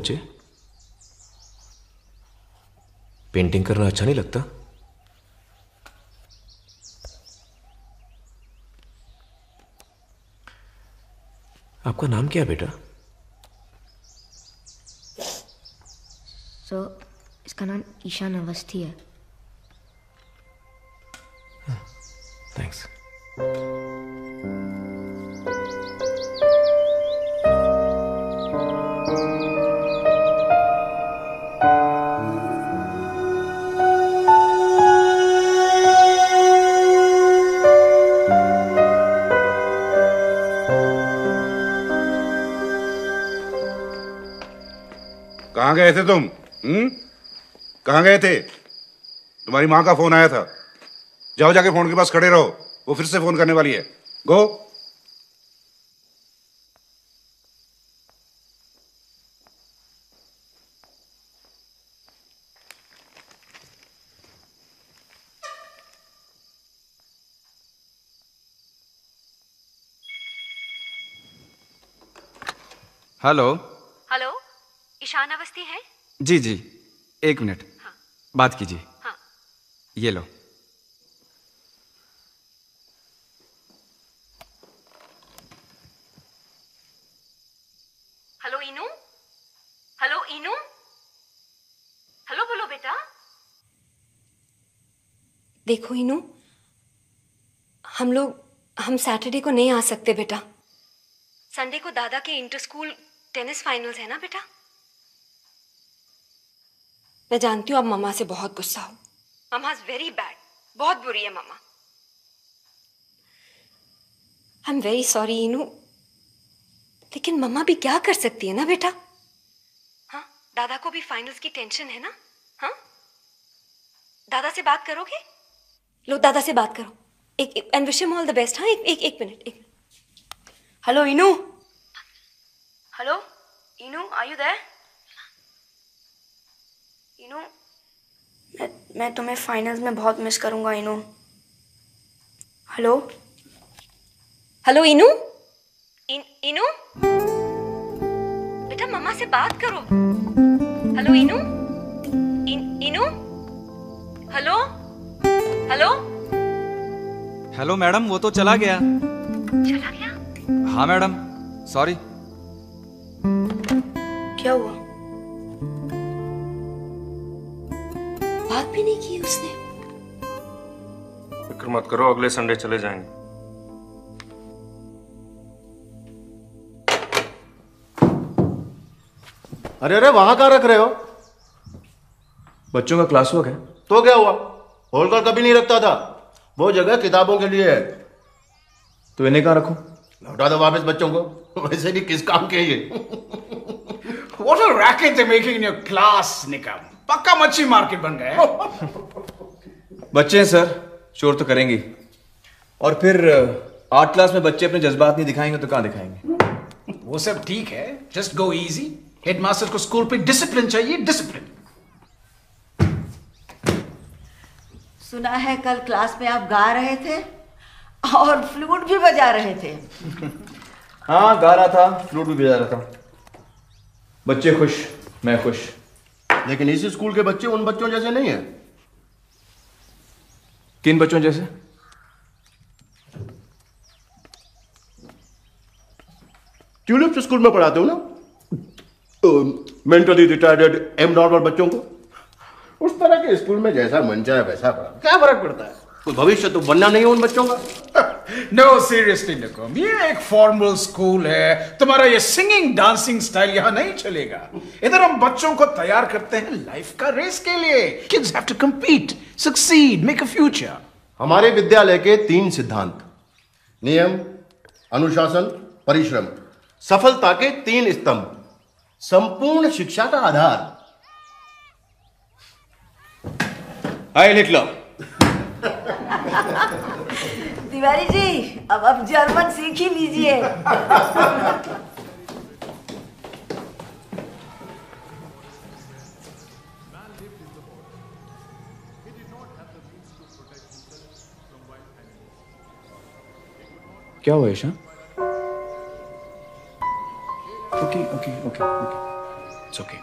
बच्चे। पेंटिंग करना अच्छा नहीं लगता। आपका नाम क्या है बेटा? सो इसका नाम ईशान अवस्थी है। थैंक्स कहाँ गए थे तुम? हम्म? कहाँ गए थे? तुम्हारी माँ का फ़ोन आया था। जाओ जाके फ़ोन के पास खड़े रहो। वो फिर से फ़ोन करने वाली है। Go. Hello. Hello Ishaan Awasthi है? जी जी। एक मिनट। हाँ। बात कीजिए। हाँ। ये लो। Hello Inu hello Inu hello बोलो बेटा। देखो इनू हम लोग हम सैटरडे को नहीं आ सकते बेटा। संडे को दादा के इंटर स्कूल टेनिस फाइनल्स है ना बेटा? मैं जानती हूँ अब मम्मा से बहुत गुस्सा हो। मम्मा इज़ वेरी बैड बहुत बुरी है मामा I am very sorry Inu. लेकिन मम्मा भी क्या कर सकती है ना बेटा? हाँ दादा को भी फाइनल्स की टेंशन है ना? हाँ? दादा से बात करोगे? लो, दादा से बात करो। एक and wish all the best हाँ एक एक एक मिनट एक हेलो इनू। हेलो इनू आर यू देयर इनू मैं मैं तुम्हें फाइनल्स में बहुत मिस करूँगा इनू हेलो हेलो इनू इन, इनू बेटा मम्मा से बात करो। हेलो इनू इन, इनू हेलो हेलो हेलो मैडम वो तो चला गया। चला गया? हाँ मैडम सॉरी क्या हुआ? बात भी नहीं की उसने। फ़िक्र मत करो अगले संडे चले जाएँगे। अरे अरे वहाँ कहा रख रहे हो? बच्चों का क्लास वर्क है। तो क्या हुआ? होलकर कभी नहीं रखता था। वो जगह किताबों के लिए है। तो इन्हें कहा रखो? लौटा दो वापस बच्चों को। *laughs* वैसे भी किस काम के ये What a racket they're making in your class, Nikam पक्का मच्छी मार्केट बन गए बच्चे हैं सर शोर तो करेंगे। और फिर आर्ट क्लास में बच्चे अपने जज्बात नहीं दिखाएँगे तो कहाँ दिखाएँगे? वो सब ठीक है. जस्ट गो इजी हेडमास्टर को स्कूल पे डिसिप्लिन चाहिए डिसिप्लिन सुना है कल क्लास में आप गा रहे थे और फ्लूट भी बजा रहे थे। हाँ गा रहा था फ्लूट भी बजा रहा था। बच्चे खुश मैं खुश। लेकिन इस स्कूल के बच्चे उन बच्चों जैसे नहीं है। किन बच्चों जैसे? ट्यूलिप स्कूल में पढ़ाते हो ना? मेंटली रिटायर्ड एम नॉर्मल बच्चों को। उस तरह के स्कूल में जैसा मन चाहे वैसा पढ़ा क्या फ़र्क पड़ता है? कोई भविष्य तो बनना नहीं है उन बच्चों का। नो सीरियसली निकम ये एक फॉर्मल स्कूल है। तुम्हारा ये सिंगिंग डांसिंग स्टाइल यहाँ नहीं चलेगा। इधर हम बच्चों को तैयार करते हैं लाइफ का रेस के लिए। Kids have to compete succeed make a future. हमारे विद्यालय के तीन सिद्धांत। नियम अनुशासन परिश्रम। सफलता के तीन स्तंभ। संपूर्ण शिक्षा का आधार। हाय हिटलर तिवारी जी अब अब जर्मन सीख ही लीजिए। क्या हुआ Isha? Okay okay okay okay it's okay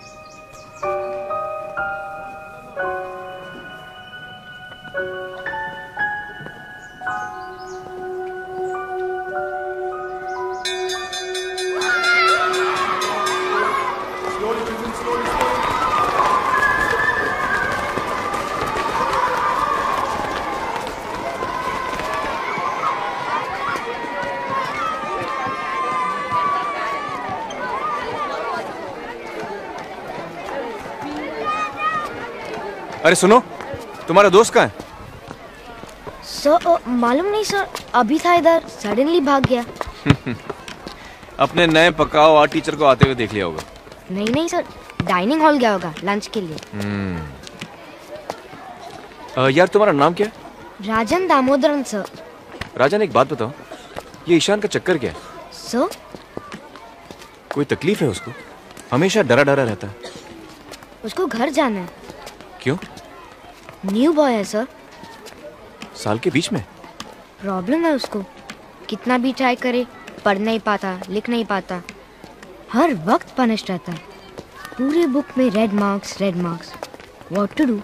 अरे सुनो तुम्हारा दोस्त कहाँ है? सर मालूम नहीं सर अभी था इधर सडनली भाग गया। *laughs* अपने नए पकाओ आर्ट टीचर को आते हुए देख लिया होगा। नहीं नहीं सर डाइनिंग हॉल गया होगा लंच के लिए। हम्म। अ, यार तुम्हारा नाम क्या है? राजन दामोदरन सर। राजन एक बात बताओ ये ईशान का चक्कर क्या है? सर? कोई तकलीफ़ है उसको? हमेशा डरा डरा रहता है। उसको घर जाना है। क्यों? न्यू बॉय है सर साल के बीच में? प्रॉब्लम है उसको। कितना भी ट्राई करे पढ़ नहीं पाता लिख नहीं पाता। हर वक्त पनिश रहता। है पूरे बुक में red marks red marks what to do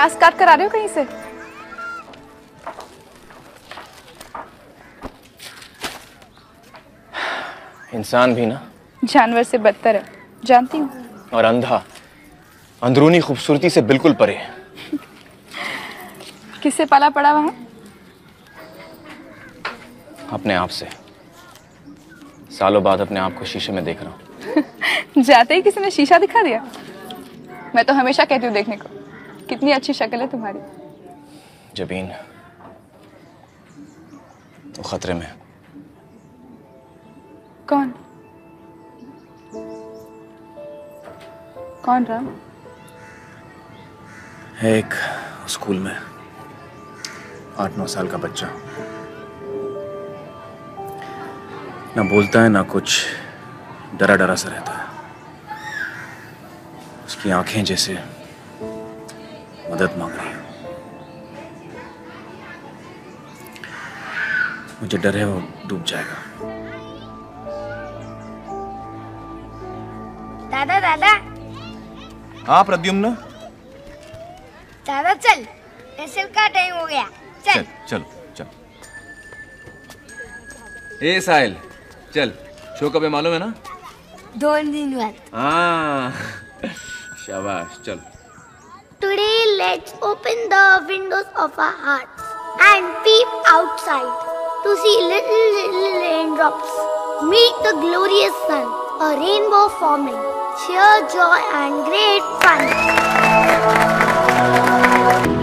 प्याज काट कर आ रहे हो कहीं से? इंसान भी ना। जानवर से बदतर है। जानती हूँ। और अंधा अंदरूनी खूबसूरती से बिल्कुल परे किससे पाला पड़ा वहाँ? अपने आप से। सालों बाद अपने आप को शीशे में देख रहा हूँ। *laughs* जाते ही किसी ने शीशा दिखा दिया? मैं तो हमेशा कहती हूँ देखने को। कितनी अच्छी शक्ल है तुम्हारी। जबीन। तो खतरे में। कौन? कौन राम? है एक स्कूल में। आठ नौ साल का बच्चा। ना बोलता है ना कुछ। डरा डरा सा रहता है। उसकी आँखें जैसे मदद मांग रही हैं। मुझे डर है वो डूब जाएगा। दादा दादा। हाँ प्रद्युम्न। दादा चल। रेसल का टाइम हो गया। चल। चलो चल ए साहिल चल। शो कब है मालूम है ना? दो दिन बाद। हाँ। *laughs* शाबाश चल। Today, let's open the windows of our hearts and peep outside to see little, little raindrops. Meet the glorious sun, a rainbow forming. Cheer, joy, and great fun.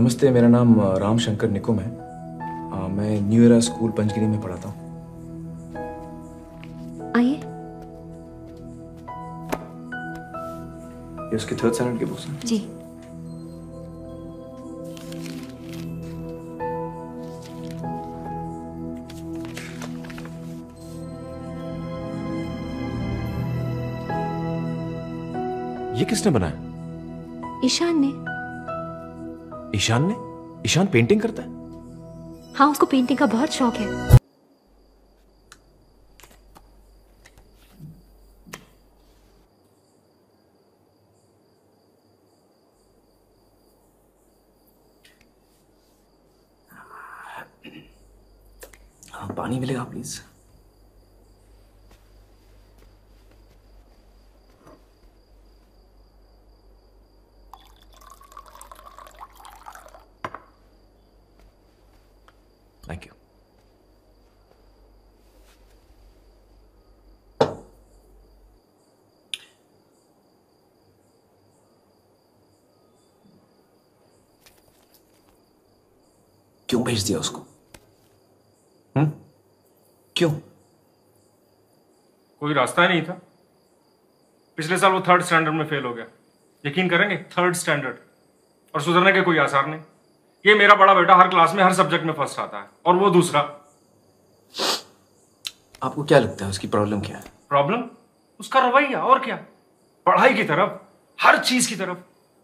नमस्ते मेरा नाम राम शंकर निकुम है। आ, मैं न्यू एरा स्कूल पंचगिरी में पढ़ाता हूँ। आइए। ये उसके थर्ड स्टैंडर्ड की बुक्स हैं। जी। ये किसने बनाया? ईशान ने। ईशान ने? ईशान पेंटिंग करता है? हाँ उसको पेंटिंग का बहुत शौक है। हाँ पानी मिलेगा प्लीज़ थैंक यू क्यों भेज दिया उसको। हम्म? क्यों? कोई रास्ता ही नहीं था। पिछले साल वो थर्ड स्टैंडर्ड में फेल हो गया। यकीन करेंगे थर्ड स्टैंडर्ड और सुधरने के कोई आसार नहीं। ये मेरा बड़ा बेटा हर क्लास में हर सब्जेक्ट में फ़र्स्ट आता है। और वो दूसरा। आपको क्या लगता है उसकी प्रॉब्लम क्या है? प्रॉब्लम उसका रवैया और क्या? पढ़ाई की तरफ़ हर चीज़ की तरफ़।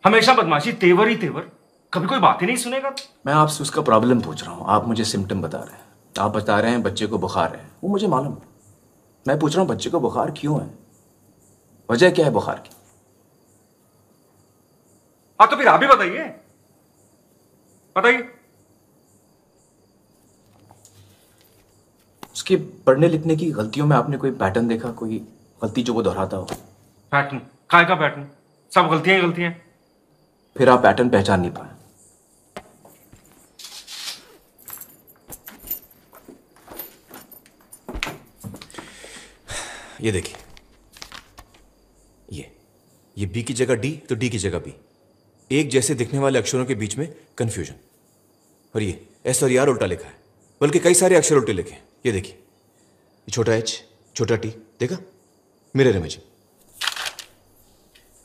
हमेशा बदमाशी तेवर ही तेवर। कभी कोई बात ही नहीं सुनेगा? मैं आपसे उसका प्रॉब्लम पूछ रहा हूँ। आप मुझे सिम्टम बता रहे हैं। आप बता रहे हैं बच्चे को बुखार है। वो मुझे मालूम है। मैं पूछ रहा हूँ बच्चे को बुखार क्यों है? वजह क्या है बुखार की? हाँ तो फिर आप ही बताइए। बताइए। उसके पढ़ने लिखने की गलतियों में आपने कोई पैटर्न देखा? कोई गलती जो वो दोहराता हो? पैटर्न काय का पैटर्न सब गलतियाँ ही गलतियाँ। फिर आप पैटर्न पहचान नहीं पाए। ये देखिए। ये ये बी की जगह डी तो डी की जगह बी एक जैसे दिखने वाले अक्षरों के बीच में कंफ्यूजन और ये एस और यार उल्टा लिखा है, बल्कि कई सारे अक्षर उल्टे लिखे हैं। ये देखिए। छोटा एच छोटा टी देखा? Mirror image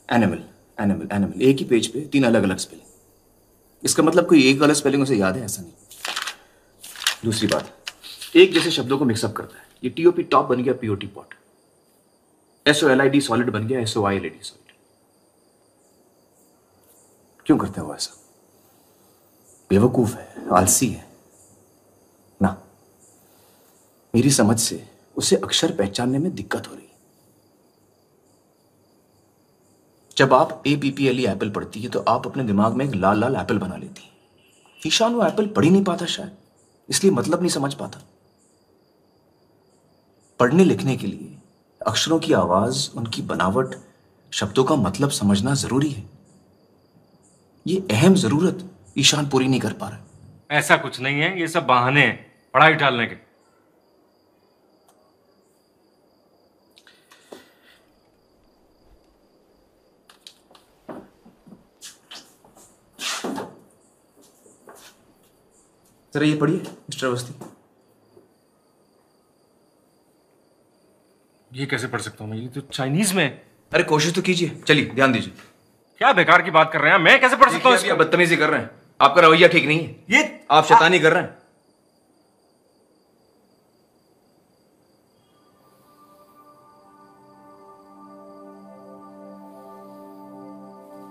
animal animal animal एक ही पेज पे तीन अलग अलग स्पेलिंग इसका मतलब कोई एक गलत स्पेलिंग उसे याद है? ऐसा नहीं। दूसरी बात। एक जैसे शब्दों को मिक्सअप करता है। ये टीओपी टॉप बन गया P O T pot S O L I D solid बन गया S O I L D solid क्यों करते हो ऐसा? बेवकूफ़ है, आलसी है। ना, मेरी समझ से उसे अक्षर पहचानने में दिक्कत हो रही। जब आप A P P L apple पढ़ती है तो आप अपने दिमाग में एक लाल लाल एप्पल बना लेती है। ईशान, वो एप्पल पढ़ ही नहीं पाता शायद, इसलिए मतलब नहीं समझ पाता। पढ़ने लिखने के लिए अक्षरों की आवाज़ उनकी बनावट शब्दों का मतलब समझना ज़रूरी है। ये अहम ज़रूरत ईशान पूरी नहीं कर पा रहा ऐसा कुछ नहीं है ये सब बहाने हैं पढ़ाई टालने के। जरा ये पढ़िए मिस्टर अवस्थी। ये कैसे पढ़ सकता हूँ मैं? ये तो चाइनीज़ में। अरे कोशिश तो कीजिए। चलिए ध्यान दीजिए। क्या बेकार की बात कर रहे हैं मैं कैसे पढ़ सकता हूँ आप बदतमीजी कर रहे हैं। आपका रवैया ठीक नहीं है। ये आप शैतानी कर रहे हैं।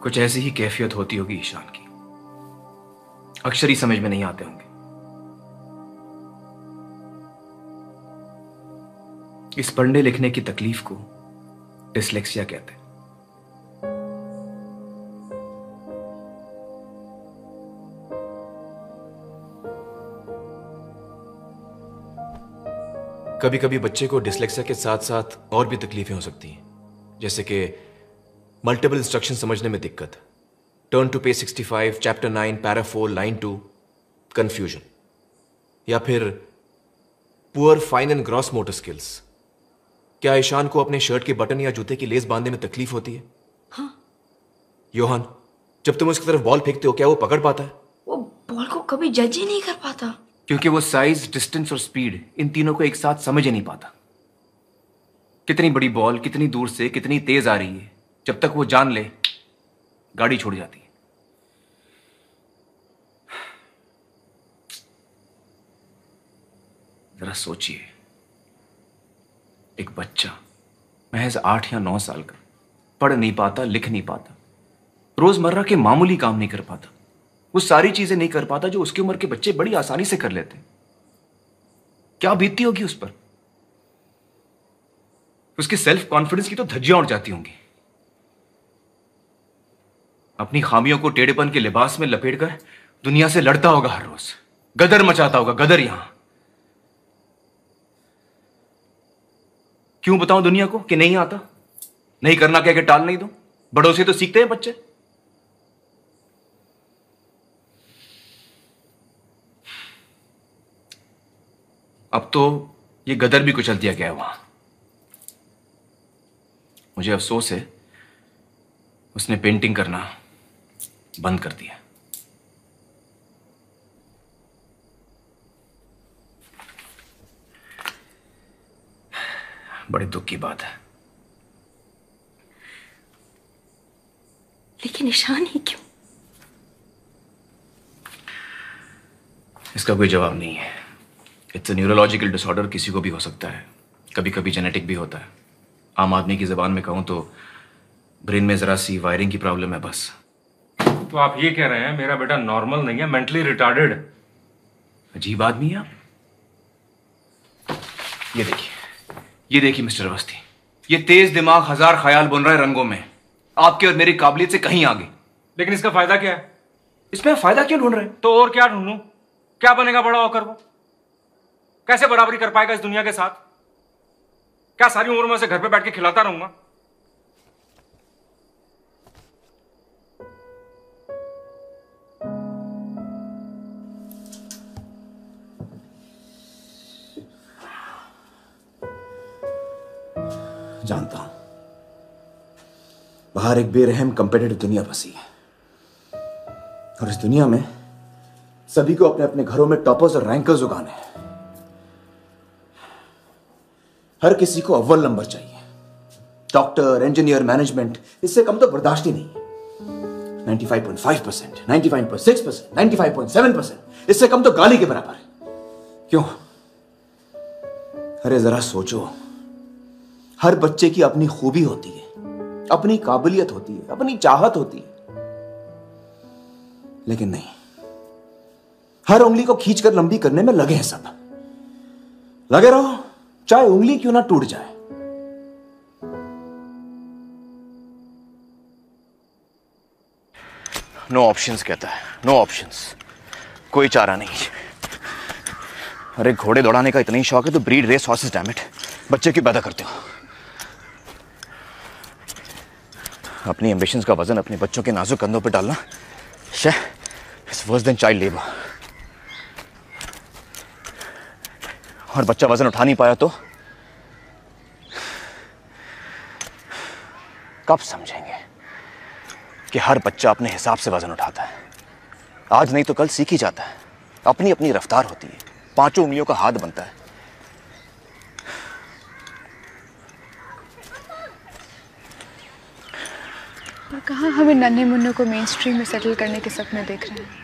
कुछ ऐसी ही कैफियत होती होगी ईशान की। अक्षर ही समझ में नहीं आते होंगे। इस पढ़ने लिखने की तकलीफ़ को डिसलेक्सिया कहते हैं। कभी कभी बच्चे को डिसलेक्सिया के साथ साथ और भी तकलीफें हो सकती हैं। जैसे कि मल्टीपल इंस्ट्रक्शन समझने में दिक्कत turn to page 65 chapter 9 para 4 line 2 confusion या फिर poor fine and gross motor skills क्या ईशान को अपने शर्ट के बटन या जूते की लेस बांधने में तकलीफ़ होती है? हाँ। योहान जब तुम उसकी तरफ़ बॉल फेंकते हो क्या वो पकड़ पाता है? वो बॉल को कभी जज ही नहीं कर पाता। क्योंकि वो साइज़ डिस्टेंस और स्पीड इन तीनों को एक साथ समझ ही नहीं पाता। कितनी बड़ी बॉल कितनी दूर से कितनी तेज आ रही है जब तक वो जान ले गाड़ी छोड़ जाती है। *sighs* जरा सोचिए। एक बच्चा, महज आठ या नौ साल का, पढ़ नहीं पाता, लिख नहीं पाता, रोज़मर्रा के मामूली काम नहीं कर पाता, वो सारी चीज़ें नहीं कर पाता जो उसकी उम्र के बच्चे बड़ी आसानी से कर लेते क्या बीतती होगी उस पर? उसके सेल्फ कॉन्फिडेंस की तो धज्जियाँ उड़ जाती होंगी। अपनी खामियों को टेढ़ेपन के लिबास में लपेटकर दुनिया से लड़ता होगा हर रोज, गदर मचाता होगा, गदर यहाँ। क्यों बताऊँ दुनिया को कि नहीं आता? नहीं करना क्या कि टाल नहीं दो? बड़ों से तो सीखते हैं बच्चे। अब तो ये गदर भी कुचल दिया गया है वहाँ। मुझे अफसोस है, उसने पेंटिंग करना बंद कर दिया। बड़े दुख की बात है। लेकिन निशान ही क्यों? इसका कोई जवाब नहीं है। इट्स न्यूरोलॉजिकल डिसऑर्डर किसी को भी हो सकता है। कभी कभी जेनेटिक भी होता है। आम आदमी की जबान में कहूँ तो ब्रेन में जरा सी वायरिंग की प्रॉब्लम है बस। तो आप ये कह रहे हैं मेरा बेटा नॉर्मल नहीं है मेंटली रिटार्डेड अजीब आदमी है आप। ये देखिए। ये देखिए मिस्टर अवस्थी ये तेज दिमाग हज़ार ख्याल बन रहा है रंगों में। आपके और मेरी काबिलियत से कहीं आगे। लेकिन इसका फ़ायदा क्या है? इसमें फ़ायदा क्यों ढूंढ रहे हैं? तो और क्या ढूंढू? क्या बनेगा बड़ा होकर वो? कैसे बराबरी कर पाएगा इस दुनिया के साथ? क्या सारी उम्र में उसे घर पे बैठ के खिलाता रहूँगा? जानता हूँ। बाहर एक बेरहम कंपेटेटिव दुनिया बसी है। और इस दुनिया में सभी को अपने अपने घरों में टॉपर्स और रैंकर्स उगाने हैं। हर किसी को अव्वल नंबर चाहिए। डॉक्टर इंजीनियर मैनेजमेंट इससे कम तो बर्दाश्त ही नहीं है। 95.5 परसेंट 95.6 परसेंट 95.7 परसेंट इससे कम तो गाली के बराबर है। क्यों? अरे जरा सोचो। हर बच्चे की अपनी खूबी होती है, अपनी काबिलियत होती है, अपनी चाहत होती है। लेकिन नहीं, हर उंगली को खींचकर लंबी करने में लगे हैं सब। लगे रहो, चाहे उंगली क्यों ना टूट जाए। नो ऑप्शंस कहता है नो ऑप्शंस कोई चारा नहीं। अरे घोड़े दौड़ाने का इतना ही शौक है तो ब्रीड रेस हॉर्सेस डैमेट बच्चे क्यों पैदा करते हो। अपनी एम्बिशंस का वज़न अपने बच्चों के नाजुक कंधों पर डालना। शह it's worse than child labour और बच्चा वज़न उठा नहीं पाया तो? कब समझेंगे कि हर बच्चा अपने हिसाब से वज़न उठाता है? आज नहीं तो कल सीख ही जाता है। अपनी अपनी रफ्तार होती है। पाँचों उंगलियों का हाथ बनता है। कहाँ हमें नन्हे मुन्नों को मेन स्ट्रीम में सेटल करने के सपने देख रहे हैं?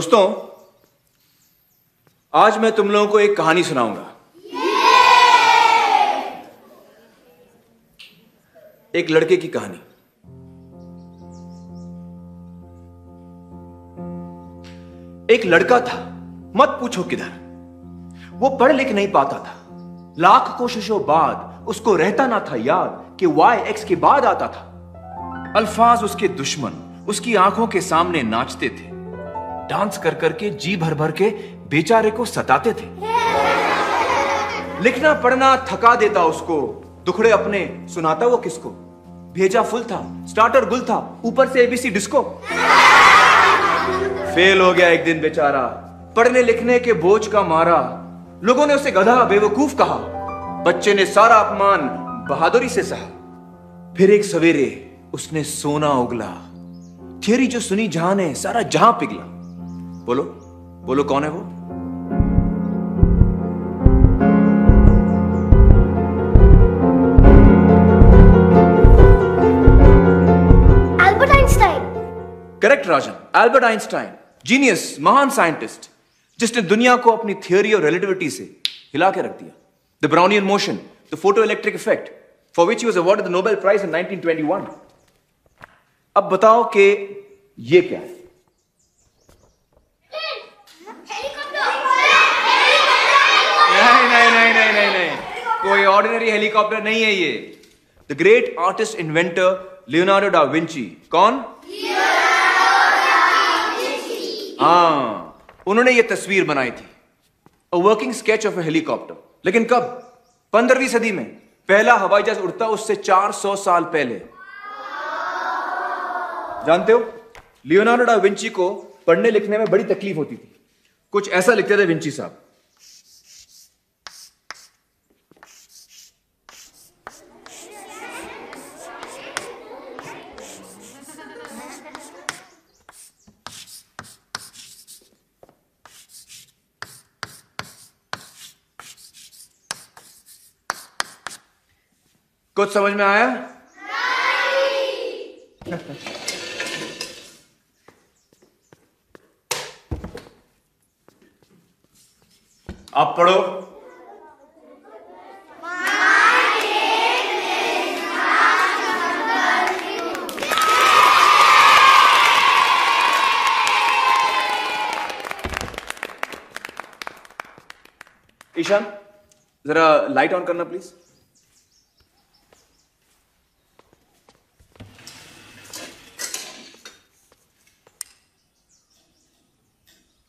दोस्तों, आज मैं तुम लोगों को एक कहानी सुनाऊँगा। एक लड़के की कहानी। एक लड़का था, मत पूछो किधर। वो पढ़ लिख नहीं पाता था। लाख कोशिशों बाद उसको रहता ना था याद कि वाई एक्स के बाद आता था। अल्फाज उसके दुश्मन, उसकी आँखों के सामने नाचते थे। डांस कर करके जी भर भर के बेचारे को सताते थे। लिखना, पढ़ना, थका देता उसको। दुखड़े अपने सुनाता वो किसको? भेजा फुल था स्टार्टर गुल था, ऊपर से एबीसी डिस्को फेल हो गया एक दिन बेचारा, पढ़ने लिखने के बोझ का मारा। लोगों ने उसे गधा, बेवकूफ़ कहा। बच्चे ने सारा अपमान बहादुरी से सहा। फिर एक सवेरे उसने सोना उगला। थियरी जो सुनी जहाँ ने सारा जहाँ पिघला। बोलो बोलो कौन है वो? Albert Einstein correct Rajan Albert Einstein genius महान साइंटिस्ट जिसने दुनिया को अपनी थियोरी और रिलेटिविटी से हिला के रख दिया। The Brownian motion the photo electric effect for which was award the Nobel prize in 1921 अब बताओ कि ये क्या है नहीं नहीं नहीं नहीं नहीं नहीं कोई ऑर्डिनरी हेलीकॉप्टर नहीं है ये। The great artist inventor Leonardo da Vinci कौन? हाँ उन्होंने ये तस्वीर बनाई थी। A working sketch of a helicopter लेकिन कब? पंद्रहवीं सदी में। पहला हवाई जहाज़ उड़ता उससे 400 साल पहले। जानते हो? लियोनार्डो डा विंची को पढ़ने लिखने में बड़ी तकलीफ़ होती थी। कुछ ऐसा लिखते थे विंची साहब। कुछ समझ में आया? *laughs* आप पढ़ो। ईशान जरा लाइट ऑन करना प्लीज़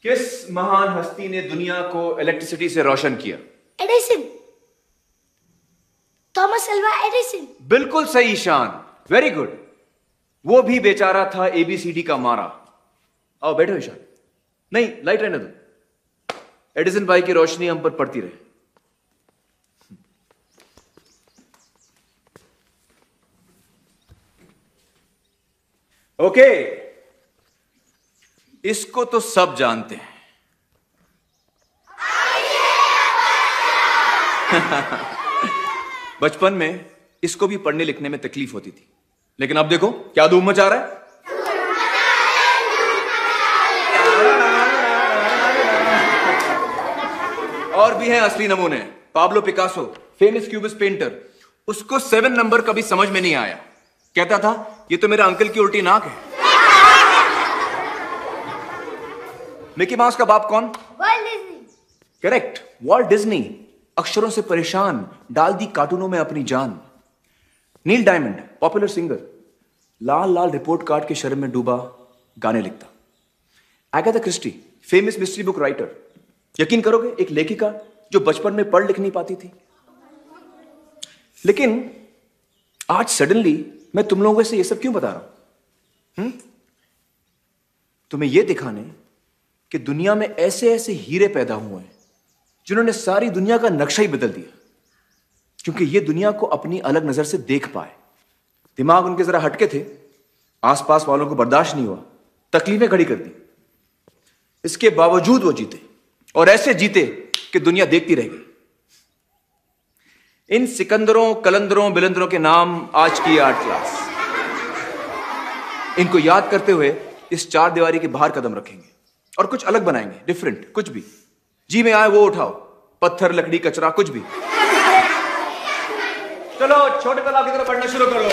किस महान हस्ती ने दुनिया को इलेक्ट्रिसिटी से रोशन किया? एडिसन थॉमस अल्वा एडिसन बिल्कुल सही ईशान वेरी गुड वो भी बेचारा था एबीसीडी का मारा। आओ बैठो ईशान। नहीं लाइट रहने दो। एडिसन भाई की रोशनी हम पर पड़ती रहे। ओके इसको तो सब जानते हैं। *laughs* बचपन में इसको भी पढ़ने लिखने में तकलीफ़ होती थी। लेकिन अब देखो, क्या धूम मचा रहा है? और भी हैं असली नमूने। Pablo Picasso, famous cubist painter. उसको सेवन नंबर कभी समझ में नहीं आया। कहता था, ये तो मेरे अंकल की उल्टी नाक है। मिकी माउस का बाप कौन? करेक्ट वॉल्ट डिज्नी अक्षरों से परेशान डाल दी कार्टूनों में अपनी जान। नील डायमंड पॉपुलर सिंगर लाल लाल रिपोर्ट कार्ड के शर्म में डूबा गाने लिखता। Agatha Christie famous mystery book writer यकीन करोगे एक लेखिका जो बचपन में पढ़ लिख नहीं पाती थी। लेकिन आज सडनली मैं तुम लोगों से ये सब क्यों बता रहा हूँ? तुम्हें यह दिखाने कि दुनिया में ऐसे ऐसे हीरे पैदा हुए हैं, जिन्होंने सारी दुनिया का नक्शा ही बदल दिया। क्योंकि ये दुनिया को अपनी अलग नज़र से देख पाए। दिमाग उनके जरा हटके थे, आसपास वालों को बर्दाश्त नहीं हुआ, तकलीफें खड़ी कर दी। इसके बावजूद वो जीते, और ऐसे जीते कि दुनिया देखती रह गई। इन सिकंदरों, कलंदरों, बिलंदरों के नाम आज की आर्ट क्लास। इनको याद करते हुए इस चार दीवारी के बाहर कदम रखेंगे। और कुछ अलग बनाएँगे डिफरेंट कुछ भी। जी में आए, वो उठाओ। पत्थर, लकड़ी, कचरा, कुछ भी। चलो, छोटे तालाब की तरफ़ पढ़ना शुरू करो।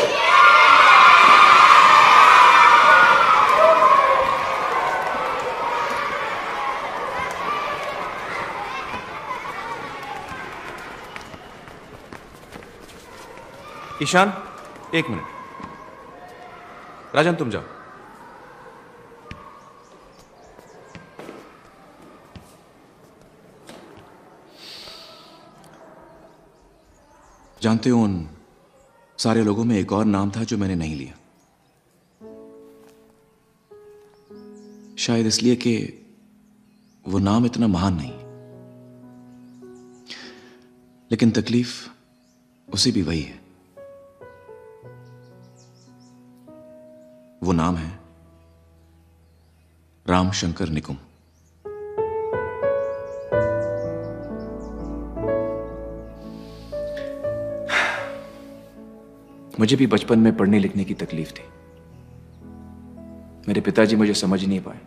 ईशान, एक मिनट। राजन, तुम जाओ। जानते हो उन सारे लोगों में एक और नाम था जो मैंने नहीं लिया। शायद इसलिए कि वो नाम इतना महान नहीं। लेकिन तकलीफ़ उसे भी वही है। वो नाम है राम शंकर निकुम। मुझे भी बचपन में पढ़ने लिखने की तकलीफ़ थी। मेरे पिताजी मुझे समझ नहीं पाए।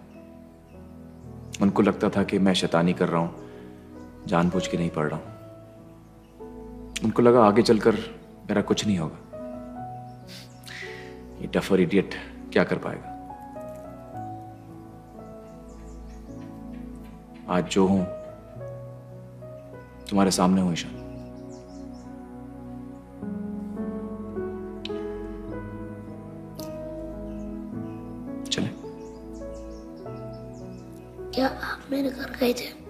उनको लगता था कि मैं शैतानी कर रहा हूँ, जानबूझ के नहीं पढ़ रहा हूँ। उनको लगा आगे चलकर मेरा कुछ नहीं होगा। ये डफर इडियट क्या कर पाएगा? आज जो हूँ, तुम्हारे सामने हूँ ईशान। क्या आप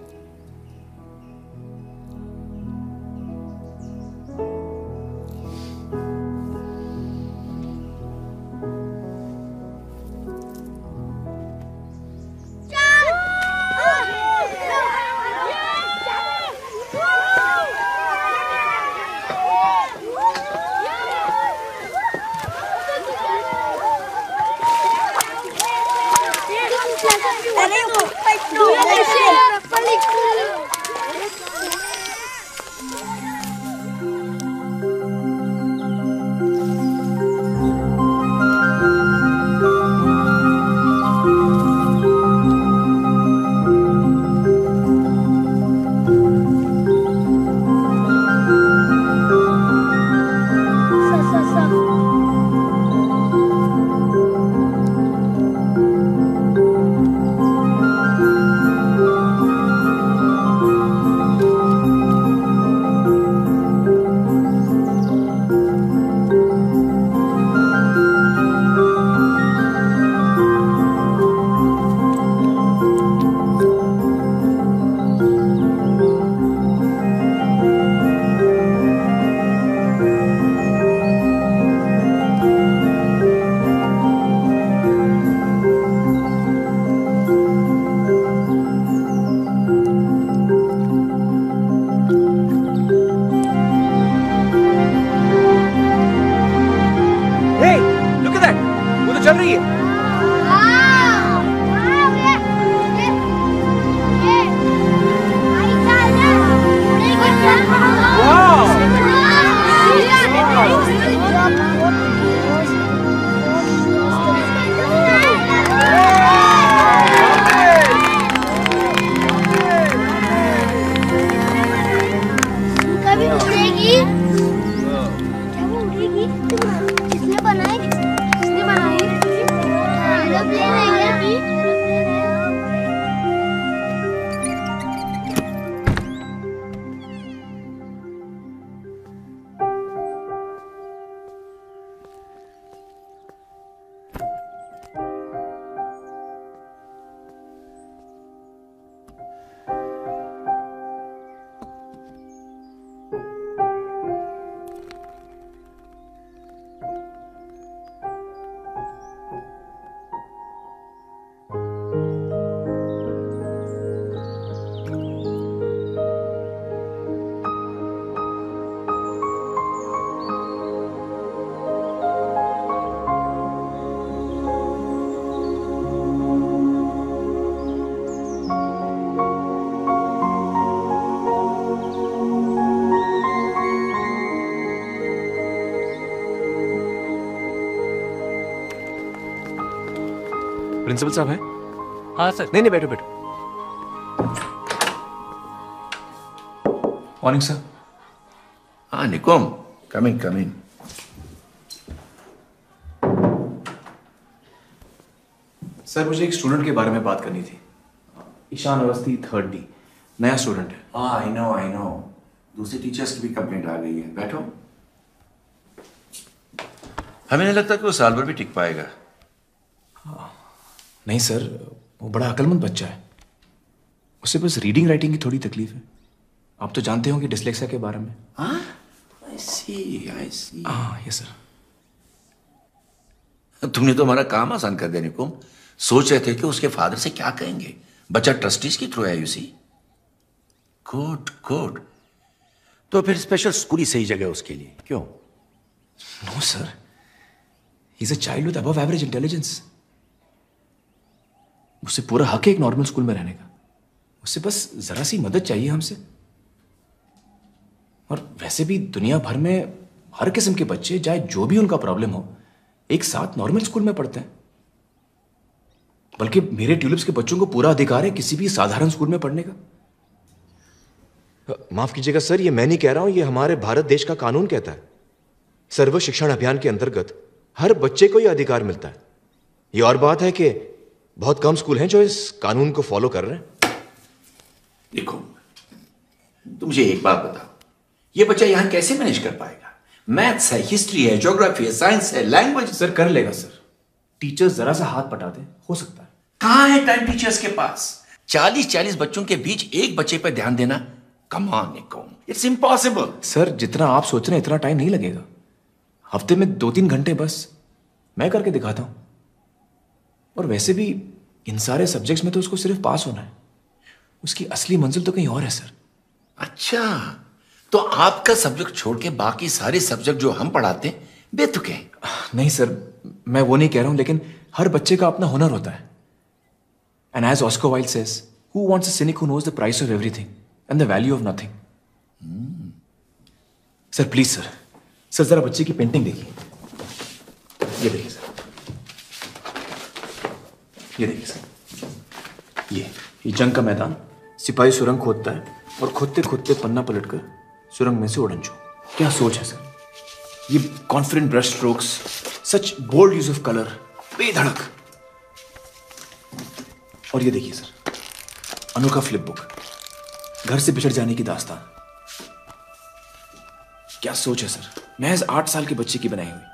प्रिंसिपल साहब हैं? हाँ सर। नहीं नहीं बैठो बैठो। मॉर्निंग सर हाँ निकोम। कमिंग कमिंग सर मुझे एक स्टूडेंट के बारे में बात करनी थी। ईशान अवस्थी थर्ड डी नया स्टूडेंट है। हाँ आई नो आई नो दूसरे टीचर्स की भी कंप्लेंट आ गई है। बैठो। हमें नहीं लगता कि वो साल भर भी टिक पाएगा। नहीं सर वो बड़ा अकलमंद बच्चा है। उसे बस रीडिंग राइटिंग की थोड़ी तकलीफ़ है। आप तो जानते होंगे डिसलेक्सिया के बारे में। आई सी आई सी हाँ यस सर तुमने तो हमारा काम आसान कर दिया निकुम। सोच रहे थे कि उसके फादर से क्या कहेंगे? बच्चा ट्रस्टीज के थ्रू है यू सी गुड गुड तो फिर स्पेशल स्कूल ही सही जगह उसके लिए। क्यों? No sir is a child with above average intelligence उसे पूरा हक है एक नॉर्मल स्कूल में रहने का। उसे बस जरा सी मदद चाहिए हमसे। और वैसे भी दुनिया भर में हर किस्म के बच्चे, चाहे जो भी उनका प्रॉब्लम हो, एक साथ नॉर्मल स्कूल में पढ़ते हैं। बल्कि मेरे ट्यूलिप्स के बच्चों को पूरा अधिकार है किसी भी साधारण स्कूल में पढ़ने का। माफ़ कीजिएगा सर, ये मैं नहीं कह रहा हूँ, ये हमारे भारत देश का कानून कहता है। सर्व शिक्षण अभियान के अंतर्गत हर बच्चे को यह अधिकार मिलता है। ये और बात है कि बहुत कम स्कूल हैं जो इस कानून को फॉलो कर रहे हैं। देखो तुम मुझे एक बात बताओ ये बच्चा यहाँ कैसे मैनेज कर पाएगा? मैथ्स है हिस्ट्री है ज्योग्राफी है साइंस है लैंग्वेज सर कर लेगा सर टीचर्स जरा सा हाथ पटा दे हो सकता है। कहाँ है टाइम टीचर्स के पास? चालीस चालीस बच्चों के बीच एक बच्चे पर ध्यान देना come on Nikumbh it's impossible sir जितना आप सोच रहे हैं इतना टाइम नहीं लगेगा। हफ़्ते में दो तीन घंटे बस। मैं करके दिखाता हूँ। और वैसे भी इन सारे सब्जेक्ट्स में तो उसको सिर्फ़ पास होना है। उसकी असली मंजिल तो कहीं और है सर अच्छा तो आपका सब्जेक्ट छोड़ के बाकी सारे सब्जेक्ट जो हम पढ़ाते हैं बेतुके हैं? नहीं सर मैं वो नहीं कह रहा हूँ लेकिन हर बच्चे का अपना हुनर होता है। And as Oscar Wilde says who wants a cynic who knows the price of everything and the value of nothing sir please sir sir जरा बच्चे की पेंटिंग देखिए। ये देखिए सर ये देखिए सर। ये ये जंग का मैदान। सिपाही सुरंग खोदता है और खोदते खोदते पन्ना पलटकर सुरंग में से उड़न छू क्या सोच है सर? ये confident brush strokes such bold use of colour बेधड़क। और ये देखिए सर, अनोखा फ्लिप बुक घर से बिछड़ जाने की दास्तान। क्या सोच है सर? महज आठ साल के बच्चे की बनाई हुई।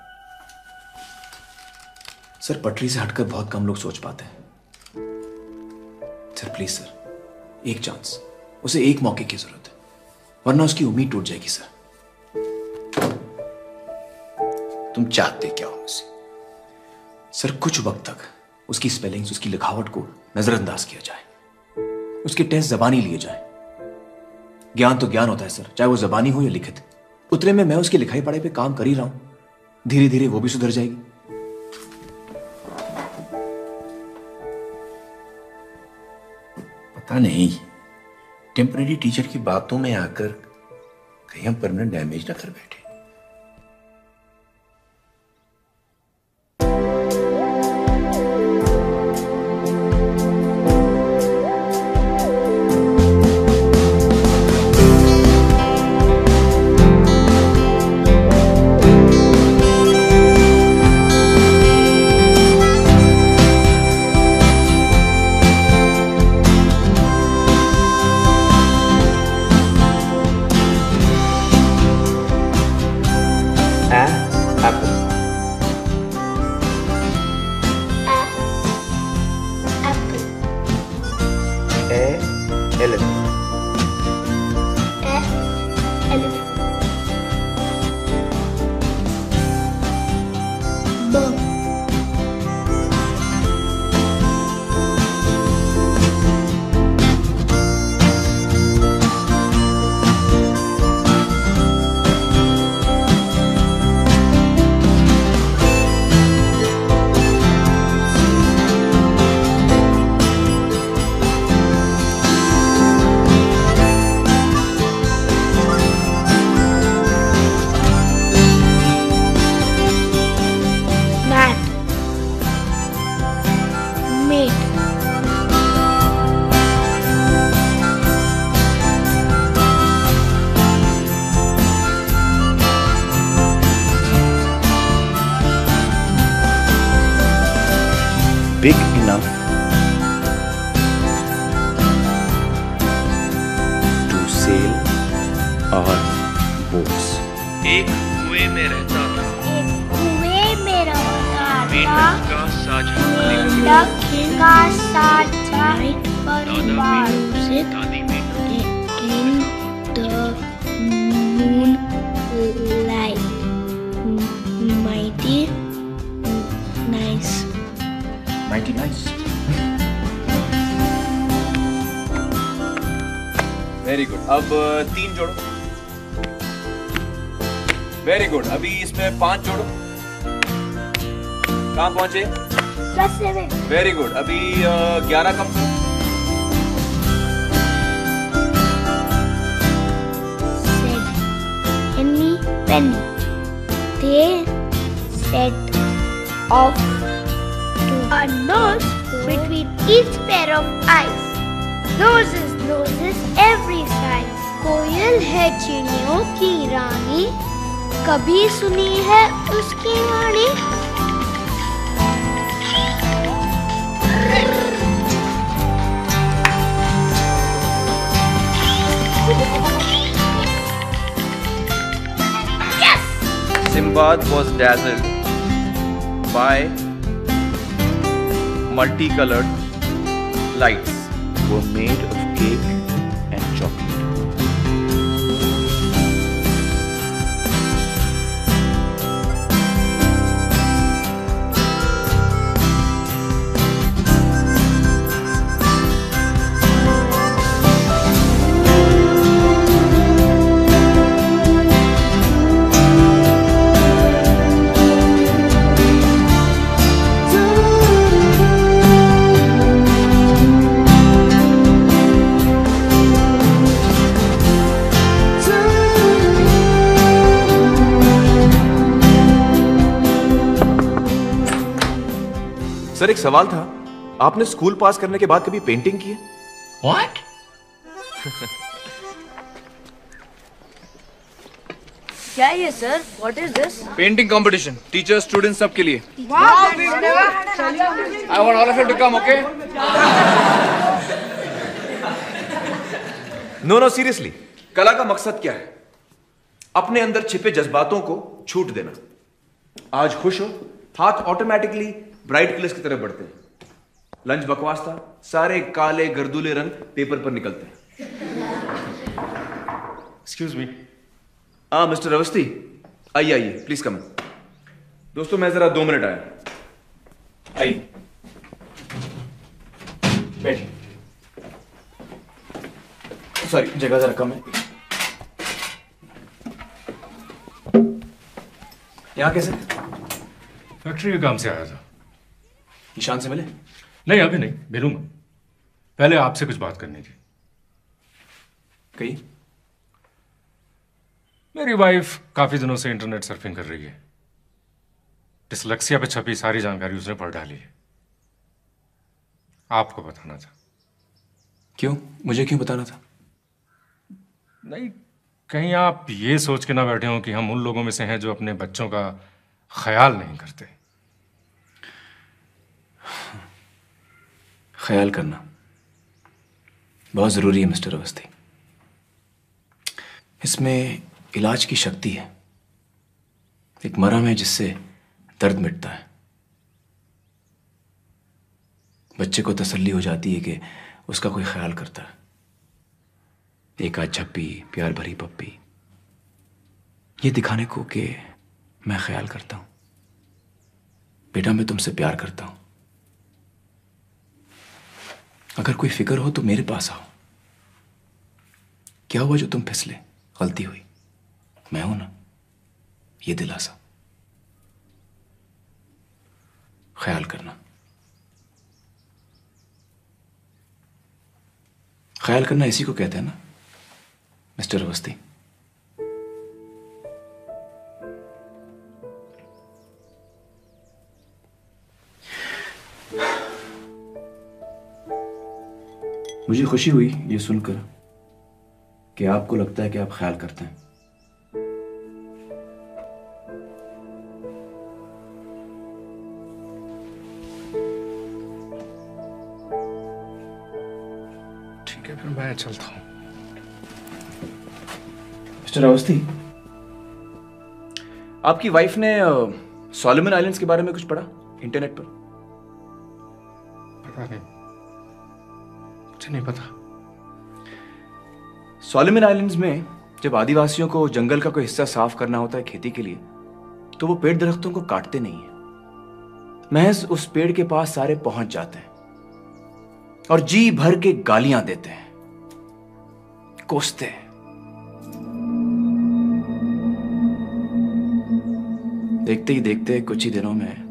सर, पटरी से हटकर बहुत कम लोग सोच पाते हैं। सर प्लीज़ सर एक चांस उसे एक मौके की ज़रूरत है, वरना उसकी उम्मीद टूट जाएगी सर तुम चाहते क्या हो मुझसे सर, कुछ वक्त तक उसकी स्पेलिंग्स उसकी लिखावट को नजरअंदाज किया जाए। उसके टेस्ट जबानी लिए जाए। ज्ञान तो ज्ञान होता है सर चाहे वो जबानी हो या लिखित। उतने में मैं उसकी लिखाई पढ़ाई पे काम कर ही रहा हूँ। धीरे धीरे वो भी सुधर जाएगी। पता नहीं। टेम्पररी टीचर की बातों में आकर कहीं हम परमानेंट डैमेज ना कर बैठे। पाँच जोड़ो कहाँ पहुँचे. वेरी गुड अभी ग्यारह कम Penny. They set off to a nurse between each pair of eyes. Noses, noses, every side. कोयल है चिड़ियों की रानी कभी सुनी है उसकी वाणी Simbad was dazzled by multicolored lights were made of cake सवाल था आपने स्कूल पास करने के बाद कभी पेंटिंग की है? What? क्या ये sir what is this painting competition teachers students सबके लिए. I want all of you to come okay no no seriously कला का मकसद क्या है? अपने अंदर छिपे जज्बातों को छूट देना। आज खुश हो हाथ ऑटोमेटिकली ब्राइट कलर्स की तरफ़ बढ़ते हैं। लंच बकवास था सारे काले गर्दूले रंग पेपर पर निकलते हैं। एक्सक्यूज मी हाँ मिस्टर अवस्थी आइए आइए प्लीज़ कम दोस्तों मैं जरा दो मिनट आया। आइए। बैठिए। सॉरी जगह जरा कम है। यहाँ कैसे? फैक्ट्री के काम से आया था। ईशान से मिले? नहीं अभी नहीं मिलूँगा। पहले आपसे कुछ बात करनी थी। कही मेरी वाइफ काफ़ी दिनों से इंटरनेट सर्फिंग कर रही है। डिसलेक्सिया पे छपी सारी जानकारी उसने पढ़ डाली है। आपको बताना था। क्यों? मुझे क्यों बताना था? नहीं कहीं आप ये सोच के ना बैठे हो कि हम उन लोगों में से हैं जो अपने बच्चों का ख्याल नहीं करते। ख्याल करना। बहुत ज़रूरी है, मिस्टर अवस्थी। इसमें इलाज की शक्ति है। एक मरम है जिससे दर्द मिटता है। बच्चे को तसल्ली हो जाती है कि उसका कोई ख्याल करता है। एक आध झप्पी, प्यार भरी पप्पी। ये दिखाने को कि मैं ख्याल करता हूँ। बेटा, मैं तुमसे प्यार करता हूँ। अगर कोई फ़िक्र हो तो मेरे पास आओ। क्या हुआ जो तुम फिसले? गलती हुई। मैं हूँ ना? ये दिलासा। ख्याल करना। ख्याल करना इसी को कहते हैं ना, मिस्टर अवस्थी। मुझे खुशी हुई ये सुनकर कि आपको लगता है कि आप ख्याल करते हैं। ठीक है फिर मैं चलता हूँ। मिस्टर अवस्थी आपकी वाइफ ने सोलोमन आइलैंड्स के बारे में कुछ पढ़ा इंटरनेट पर? पता नहीं। मुझे नहीं पता। सोलोमन आइलैंड्स में जब आदिवासियों को जंगल का कोई हिस्सा साफ़ करना होता है खेती के लिए तो वो पेड़ दरख्तों को काटते नहीं है। महज उस पेड़ के पास सारे पहुँच जाते हैं और जी भर के गालियाँ देते हैं, कोसते हैं। देखते ही देखते कुछ ही दिनों में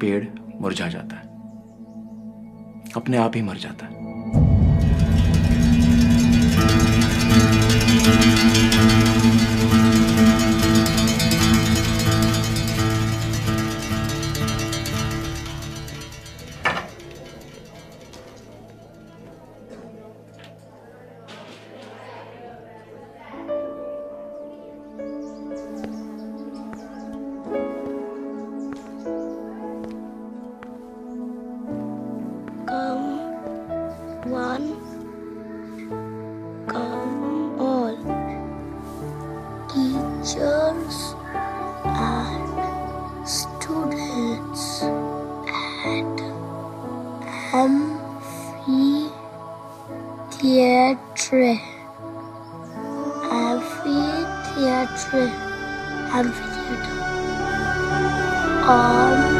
पेड़ मुरझा जाता है। अपने आप ही मर जाता है। amphitheatre, amphitheatre, amphitheatre, amphitheatre.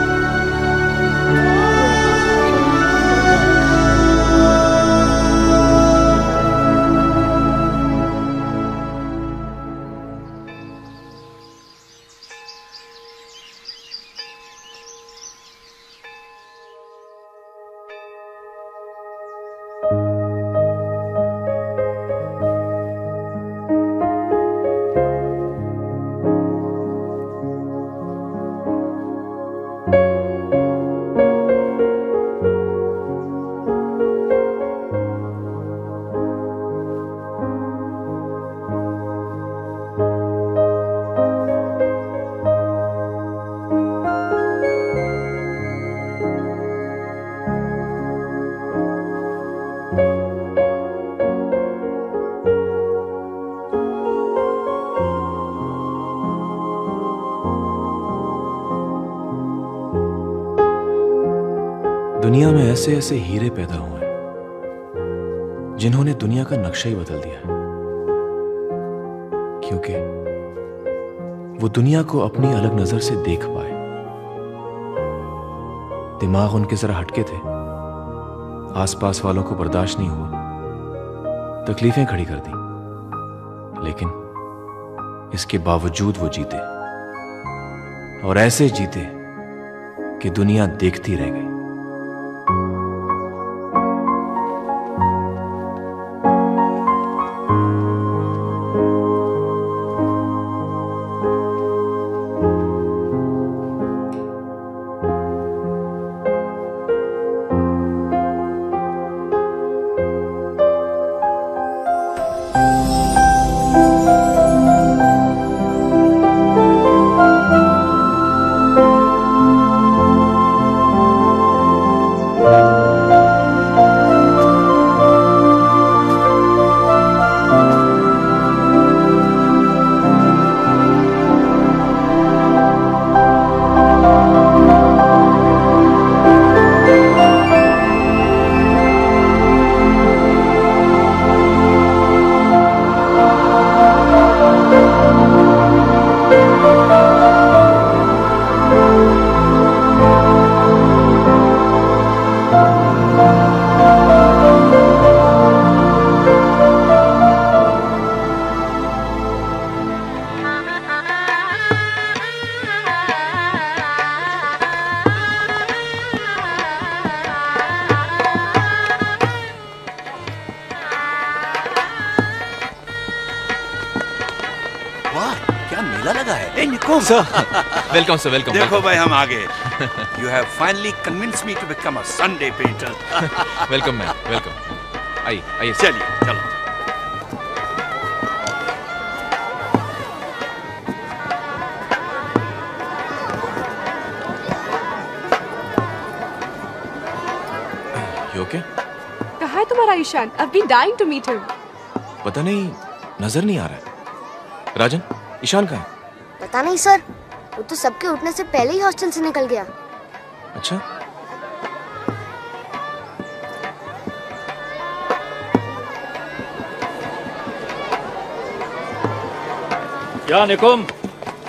ऐसे ऐसे हीरे पैदा हुए हैं, जिन्होंने दुनिया का नक्शा ही बदल दिया है। क्योंकि वो दुनिया को अपनी अलग नज़र से देख पाए। दिमाग उनके जरा हटके थे। आसपास वालों को बर्दाश्त नहीं हुआ। तकलीफें खड़ी कर दी। लेकिन इसके बावजूद वो जीते। और ऐसे जीते कि दुनिया देखती रह गई। वेलकम सर वेलकम देखो भाई हम आ गए you have finally convince me to become a Sunday painter welcome ma'am welcome आइए आइए चलिए चलो। यू ओके कहा है तुम्हारा Ishan? I've been dying to meet him. पता नहीं नज़र नहीं आ रहा है। राजन ईशान कहाँ है? पता नहीं सर। वो तो सबके उठने से पहले ही हॉस्टल से निकल गया। अच्छा। क्या निकुम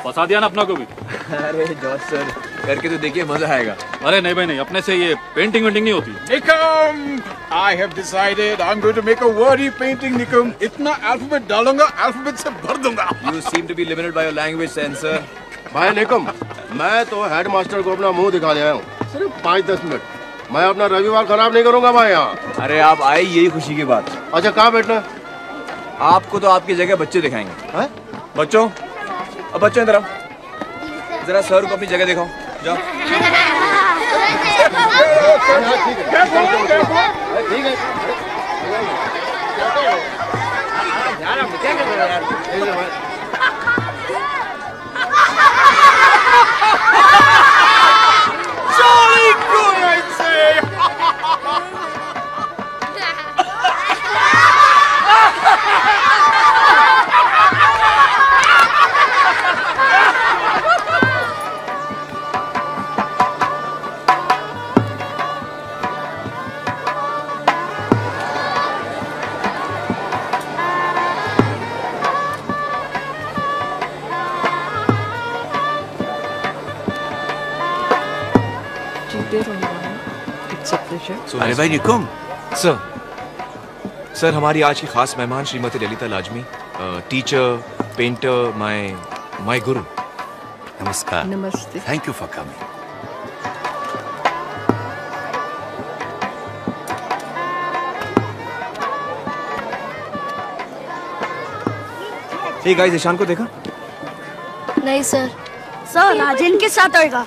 फंसा दिया ना अपना को भी। अरे जॉर्ज सर करके तो देखिए मज़ा आएगा। अरे नहीं भाई नहीं अपने से ये पेंटिंग वेंटिंग नहीं होती। Nikum, I have decided I'm going to make a wordy painting, Nikum. इतना अल्फ़ाबेट डालूँगा अल्फ़ाबेट से भर दूँगा। You seem to be limited by your language sense, sir. भाई निकम मैं तो हेडमास्टर को अपना मुँह दिखा आया हूँ। सिर्फ़ पाँच दस मिनट। मैं अपना रविवार खराब नहीं करूँगा भाई यहाँ। अरे आप आए यही खुशी की बात। अच्छा कहाँ बैठना आपको तो आपकी जगह बच्चे दिखाएँगे। है? बच्चों अब बच्चों इधर जरा सर को अपनी जगह दिखाओ। जाओ। ठीक है। ठीक Jolly अरे भाई निकुम। सर। सर हमारी आज की खास मेहमान श्रीमती ललिता लाजमी teacher painter my my guru नमस्कार। नमस्ते। Thank you for coming hey guys Ishaan को देखा? नहीं सर। सर राजन के साथ आएगा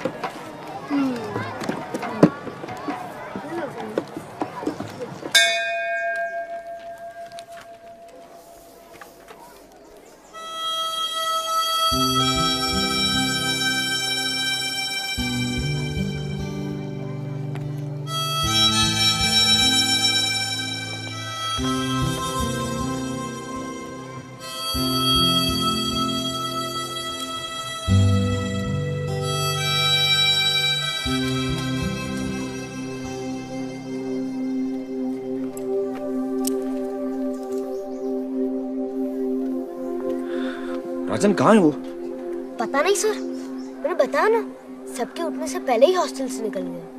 राजन कहाँ है वो? पता नहीं, सर। मैंने बताया ना, सबके उठने से पहले ही हॉस्टल से निकल गए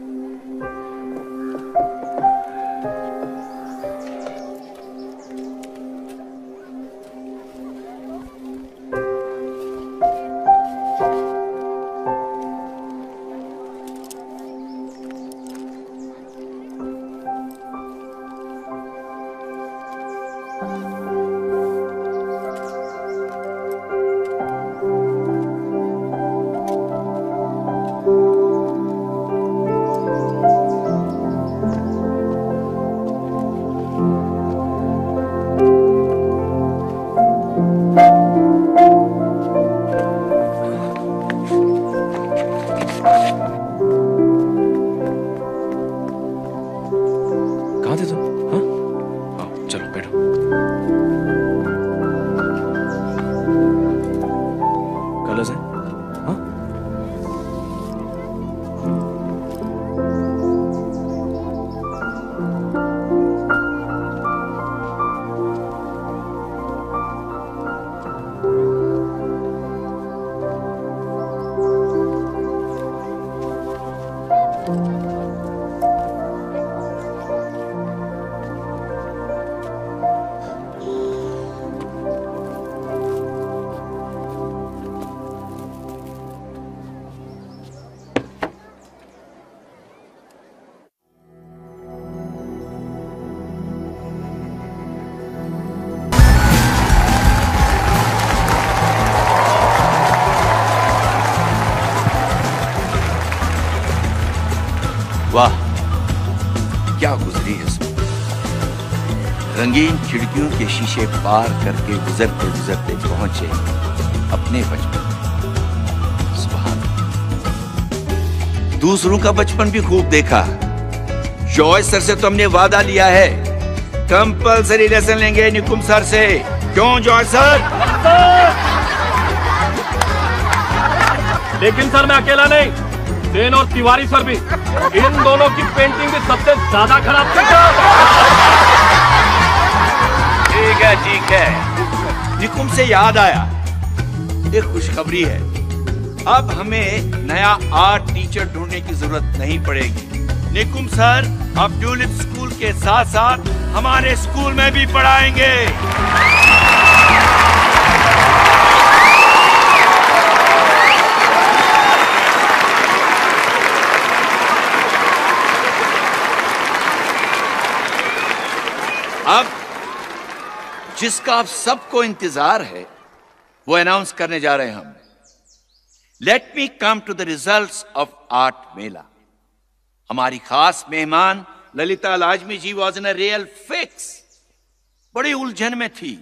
शीशे पार करके गुजरते गुजरते पहुँचे अपने बचपन। अल्लाह। दूसरों का बचपन भी खूब देखा। जॉय सर से तो हमने वादा लिया है। कंपलसरी लेसन लेंगे निकुम सर से। क्यों जॉय सर? लेकिन सर, मैं अकेला नहीं। सेन और तिवारी सर भी। इन दोनों की पेंटिंग भी सबसे ज़्यादा खराब थी, सर। ठीक है ठीक है। निकुम से याद आया। एक खुशखबरी है। अब हमें नया आर्ट टीचर ढूँढने की ज़रूरत नहीं पड़ेगी। निकुम सर अब ट्यूलिप स्कूल के साथ साथ हमारे स्कूल में भी पढ़ाएँगे। अब जिसका आप सबको इंतज़ार है, वो अनाउंस करने जा रहे हैं हम। Let me come to the results of art mela हमारी खास मेहमान Lalita Lajmi ji was in real fix बड़ी उलझन में थी।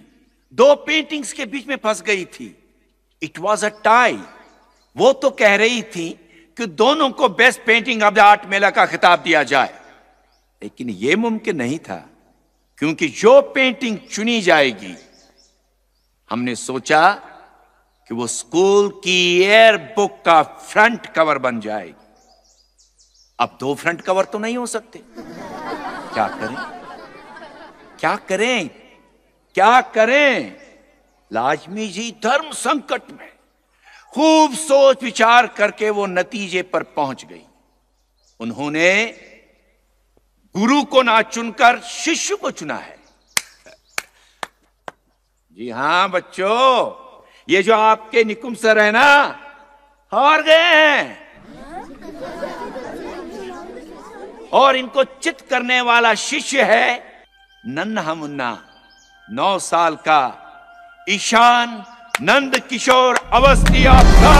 दो पेंटिंग्स के बीच में फंस गई थी। इट वॉज़ अ टाई वो तो कह रही थी कि दोनों को best painting of the art mela का खिताब दिया जाए। लेकिन यह मुमकिन नहीं था। क्योंकि जो पेंटिंग चुनी जाएगी, हमने सोचा कि वो स्कूल की एयर बुक का फ्रंट कवर बन जाएगी। अब दो फ्रंट कवर तो नहीं हो सकते। क्या करें? क्या करें? क्या करें? लाजमी जी, धर्म संकट में खूब सोच विचार करके वो नतीजे पर पहुँच गई। उन्होंने गुरु को ना चुनकर शिष्य को चुना है। जी हाँ बच्चों, ये जो आपके निकुम सर है ना, हार गए हैं। और इनको चित करने वाला शिष्य है नन्हा मुन्ना नौ साल का ईशान नंद किशोर अवस्थी आपका।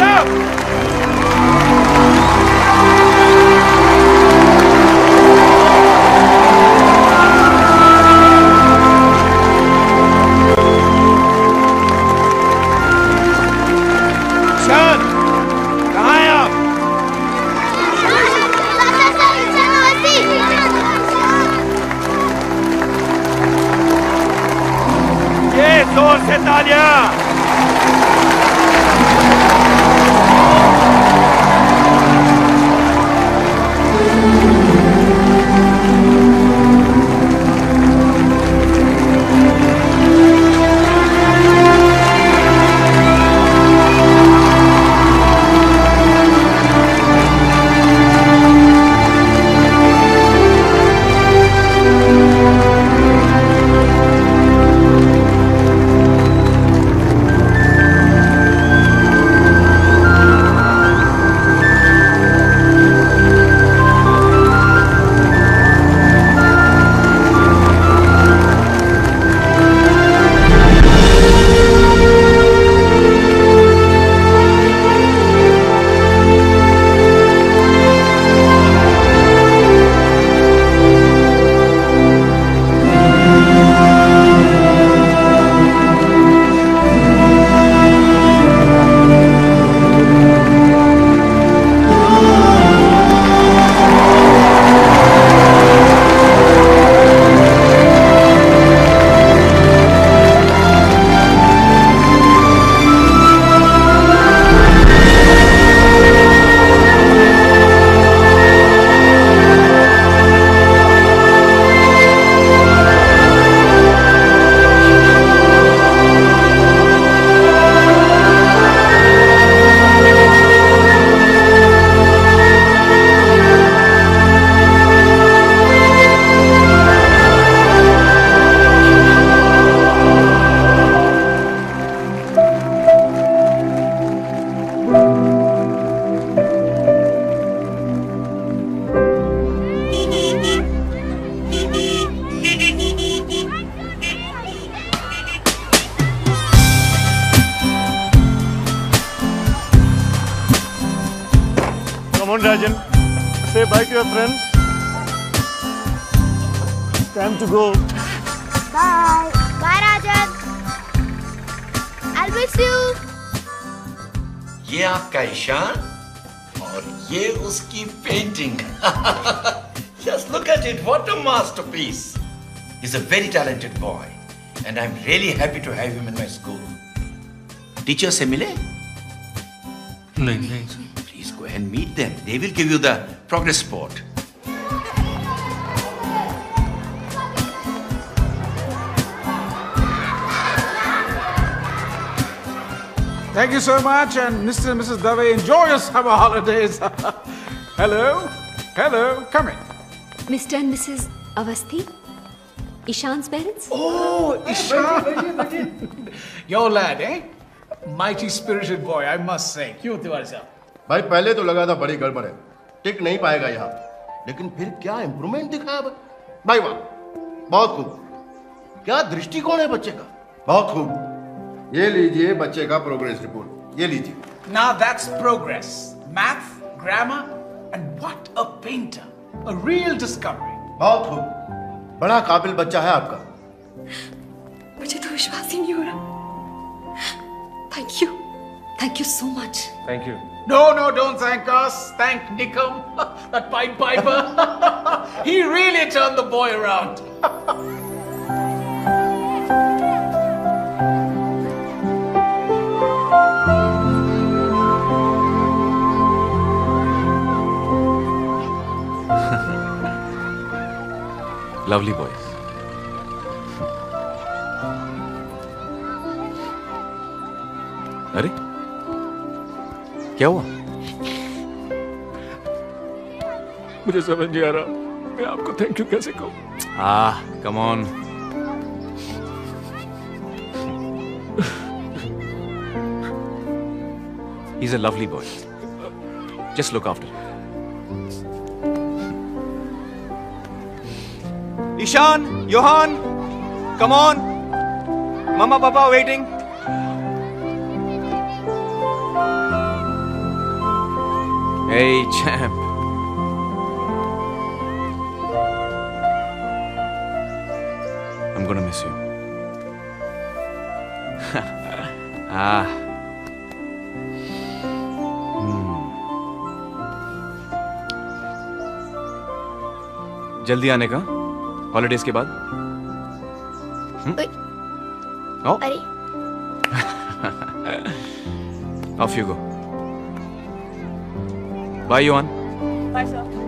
Boy get उसकी painting *laughs* Just look at it. What a masterpiece. He's a very talented boy. And I'm really happy to have him in my school. Teacher से मिले? नहीं नहीं sir Please go and meet them. They will give you the progress report. Thank you so much, and Mr. and Mrs. Dave, enjoy your summer holidays. *laughs* Hello, hello, come in. Mr. and Mrs. Avasthi? Ishan's parents? Oh, Ishan. Your lad, eh? Mighty spirited boy, I must say. क्यों तिवारी साहब भाई पहले तो लगा था बड़ी गड़बड़ है टिक नहीं पाएगा यहाँ लेकिन फिर क्या इंप्रूवमेंट दिखाया भाई भाई वाह बहुत खूब क्या दृष्टिकोण है बच्चे का बहुत खूब ये लीजिए बच्चे का प्रोग्रेस रिपोर्ट ये लीजिए Now that's progress. Math, grammar, and what a painter. A real discovery. बहुत खूब बड़ा काबिल बच्चा है आपका मुझे तो विश्वास ही नहीं हो रहा thank you thank you so much thank you No, no, don't thank us. Thank Nikum, *laughs* that Pied Piper. *laughs* he really turned the boy around. *laughs* Lovely boy अरे क्या हुआ मुझे समझ नहीं आ रहा मैं आपको थैंक यू कैसे कहूँ Ah, come on. He's a lovely boy. Just look after him. Ishan, Johan, come on. Mama, Papa waiting. Hey, champ. I'm gonna miss you. ah. Hmm. जल्दी आने का हॉलीडेज के बाद? अरे off you go bye Yohan bye sir.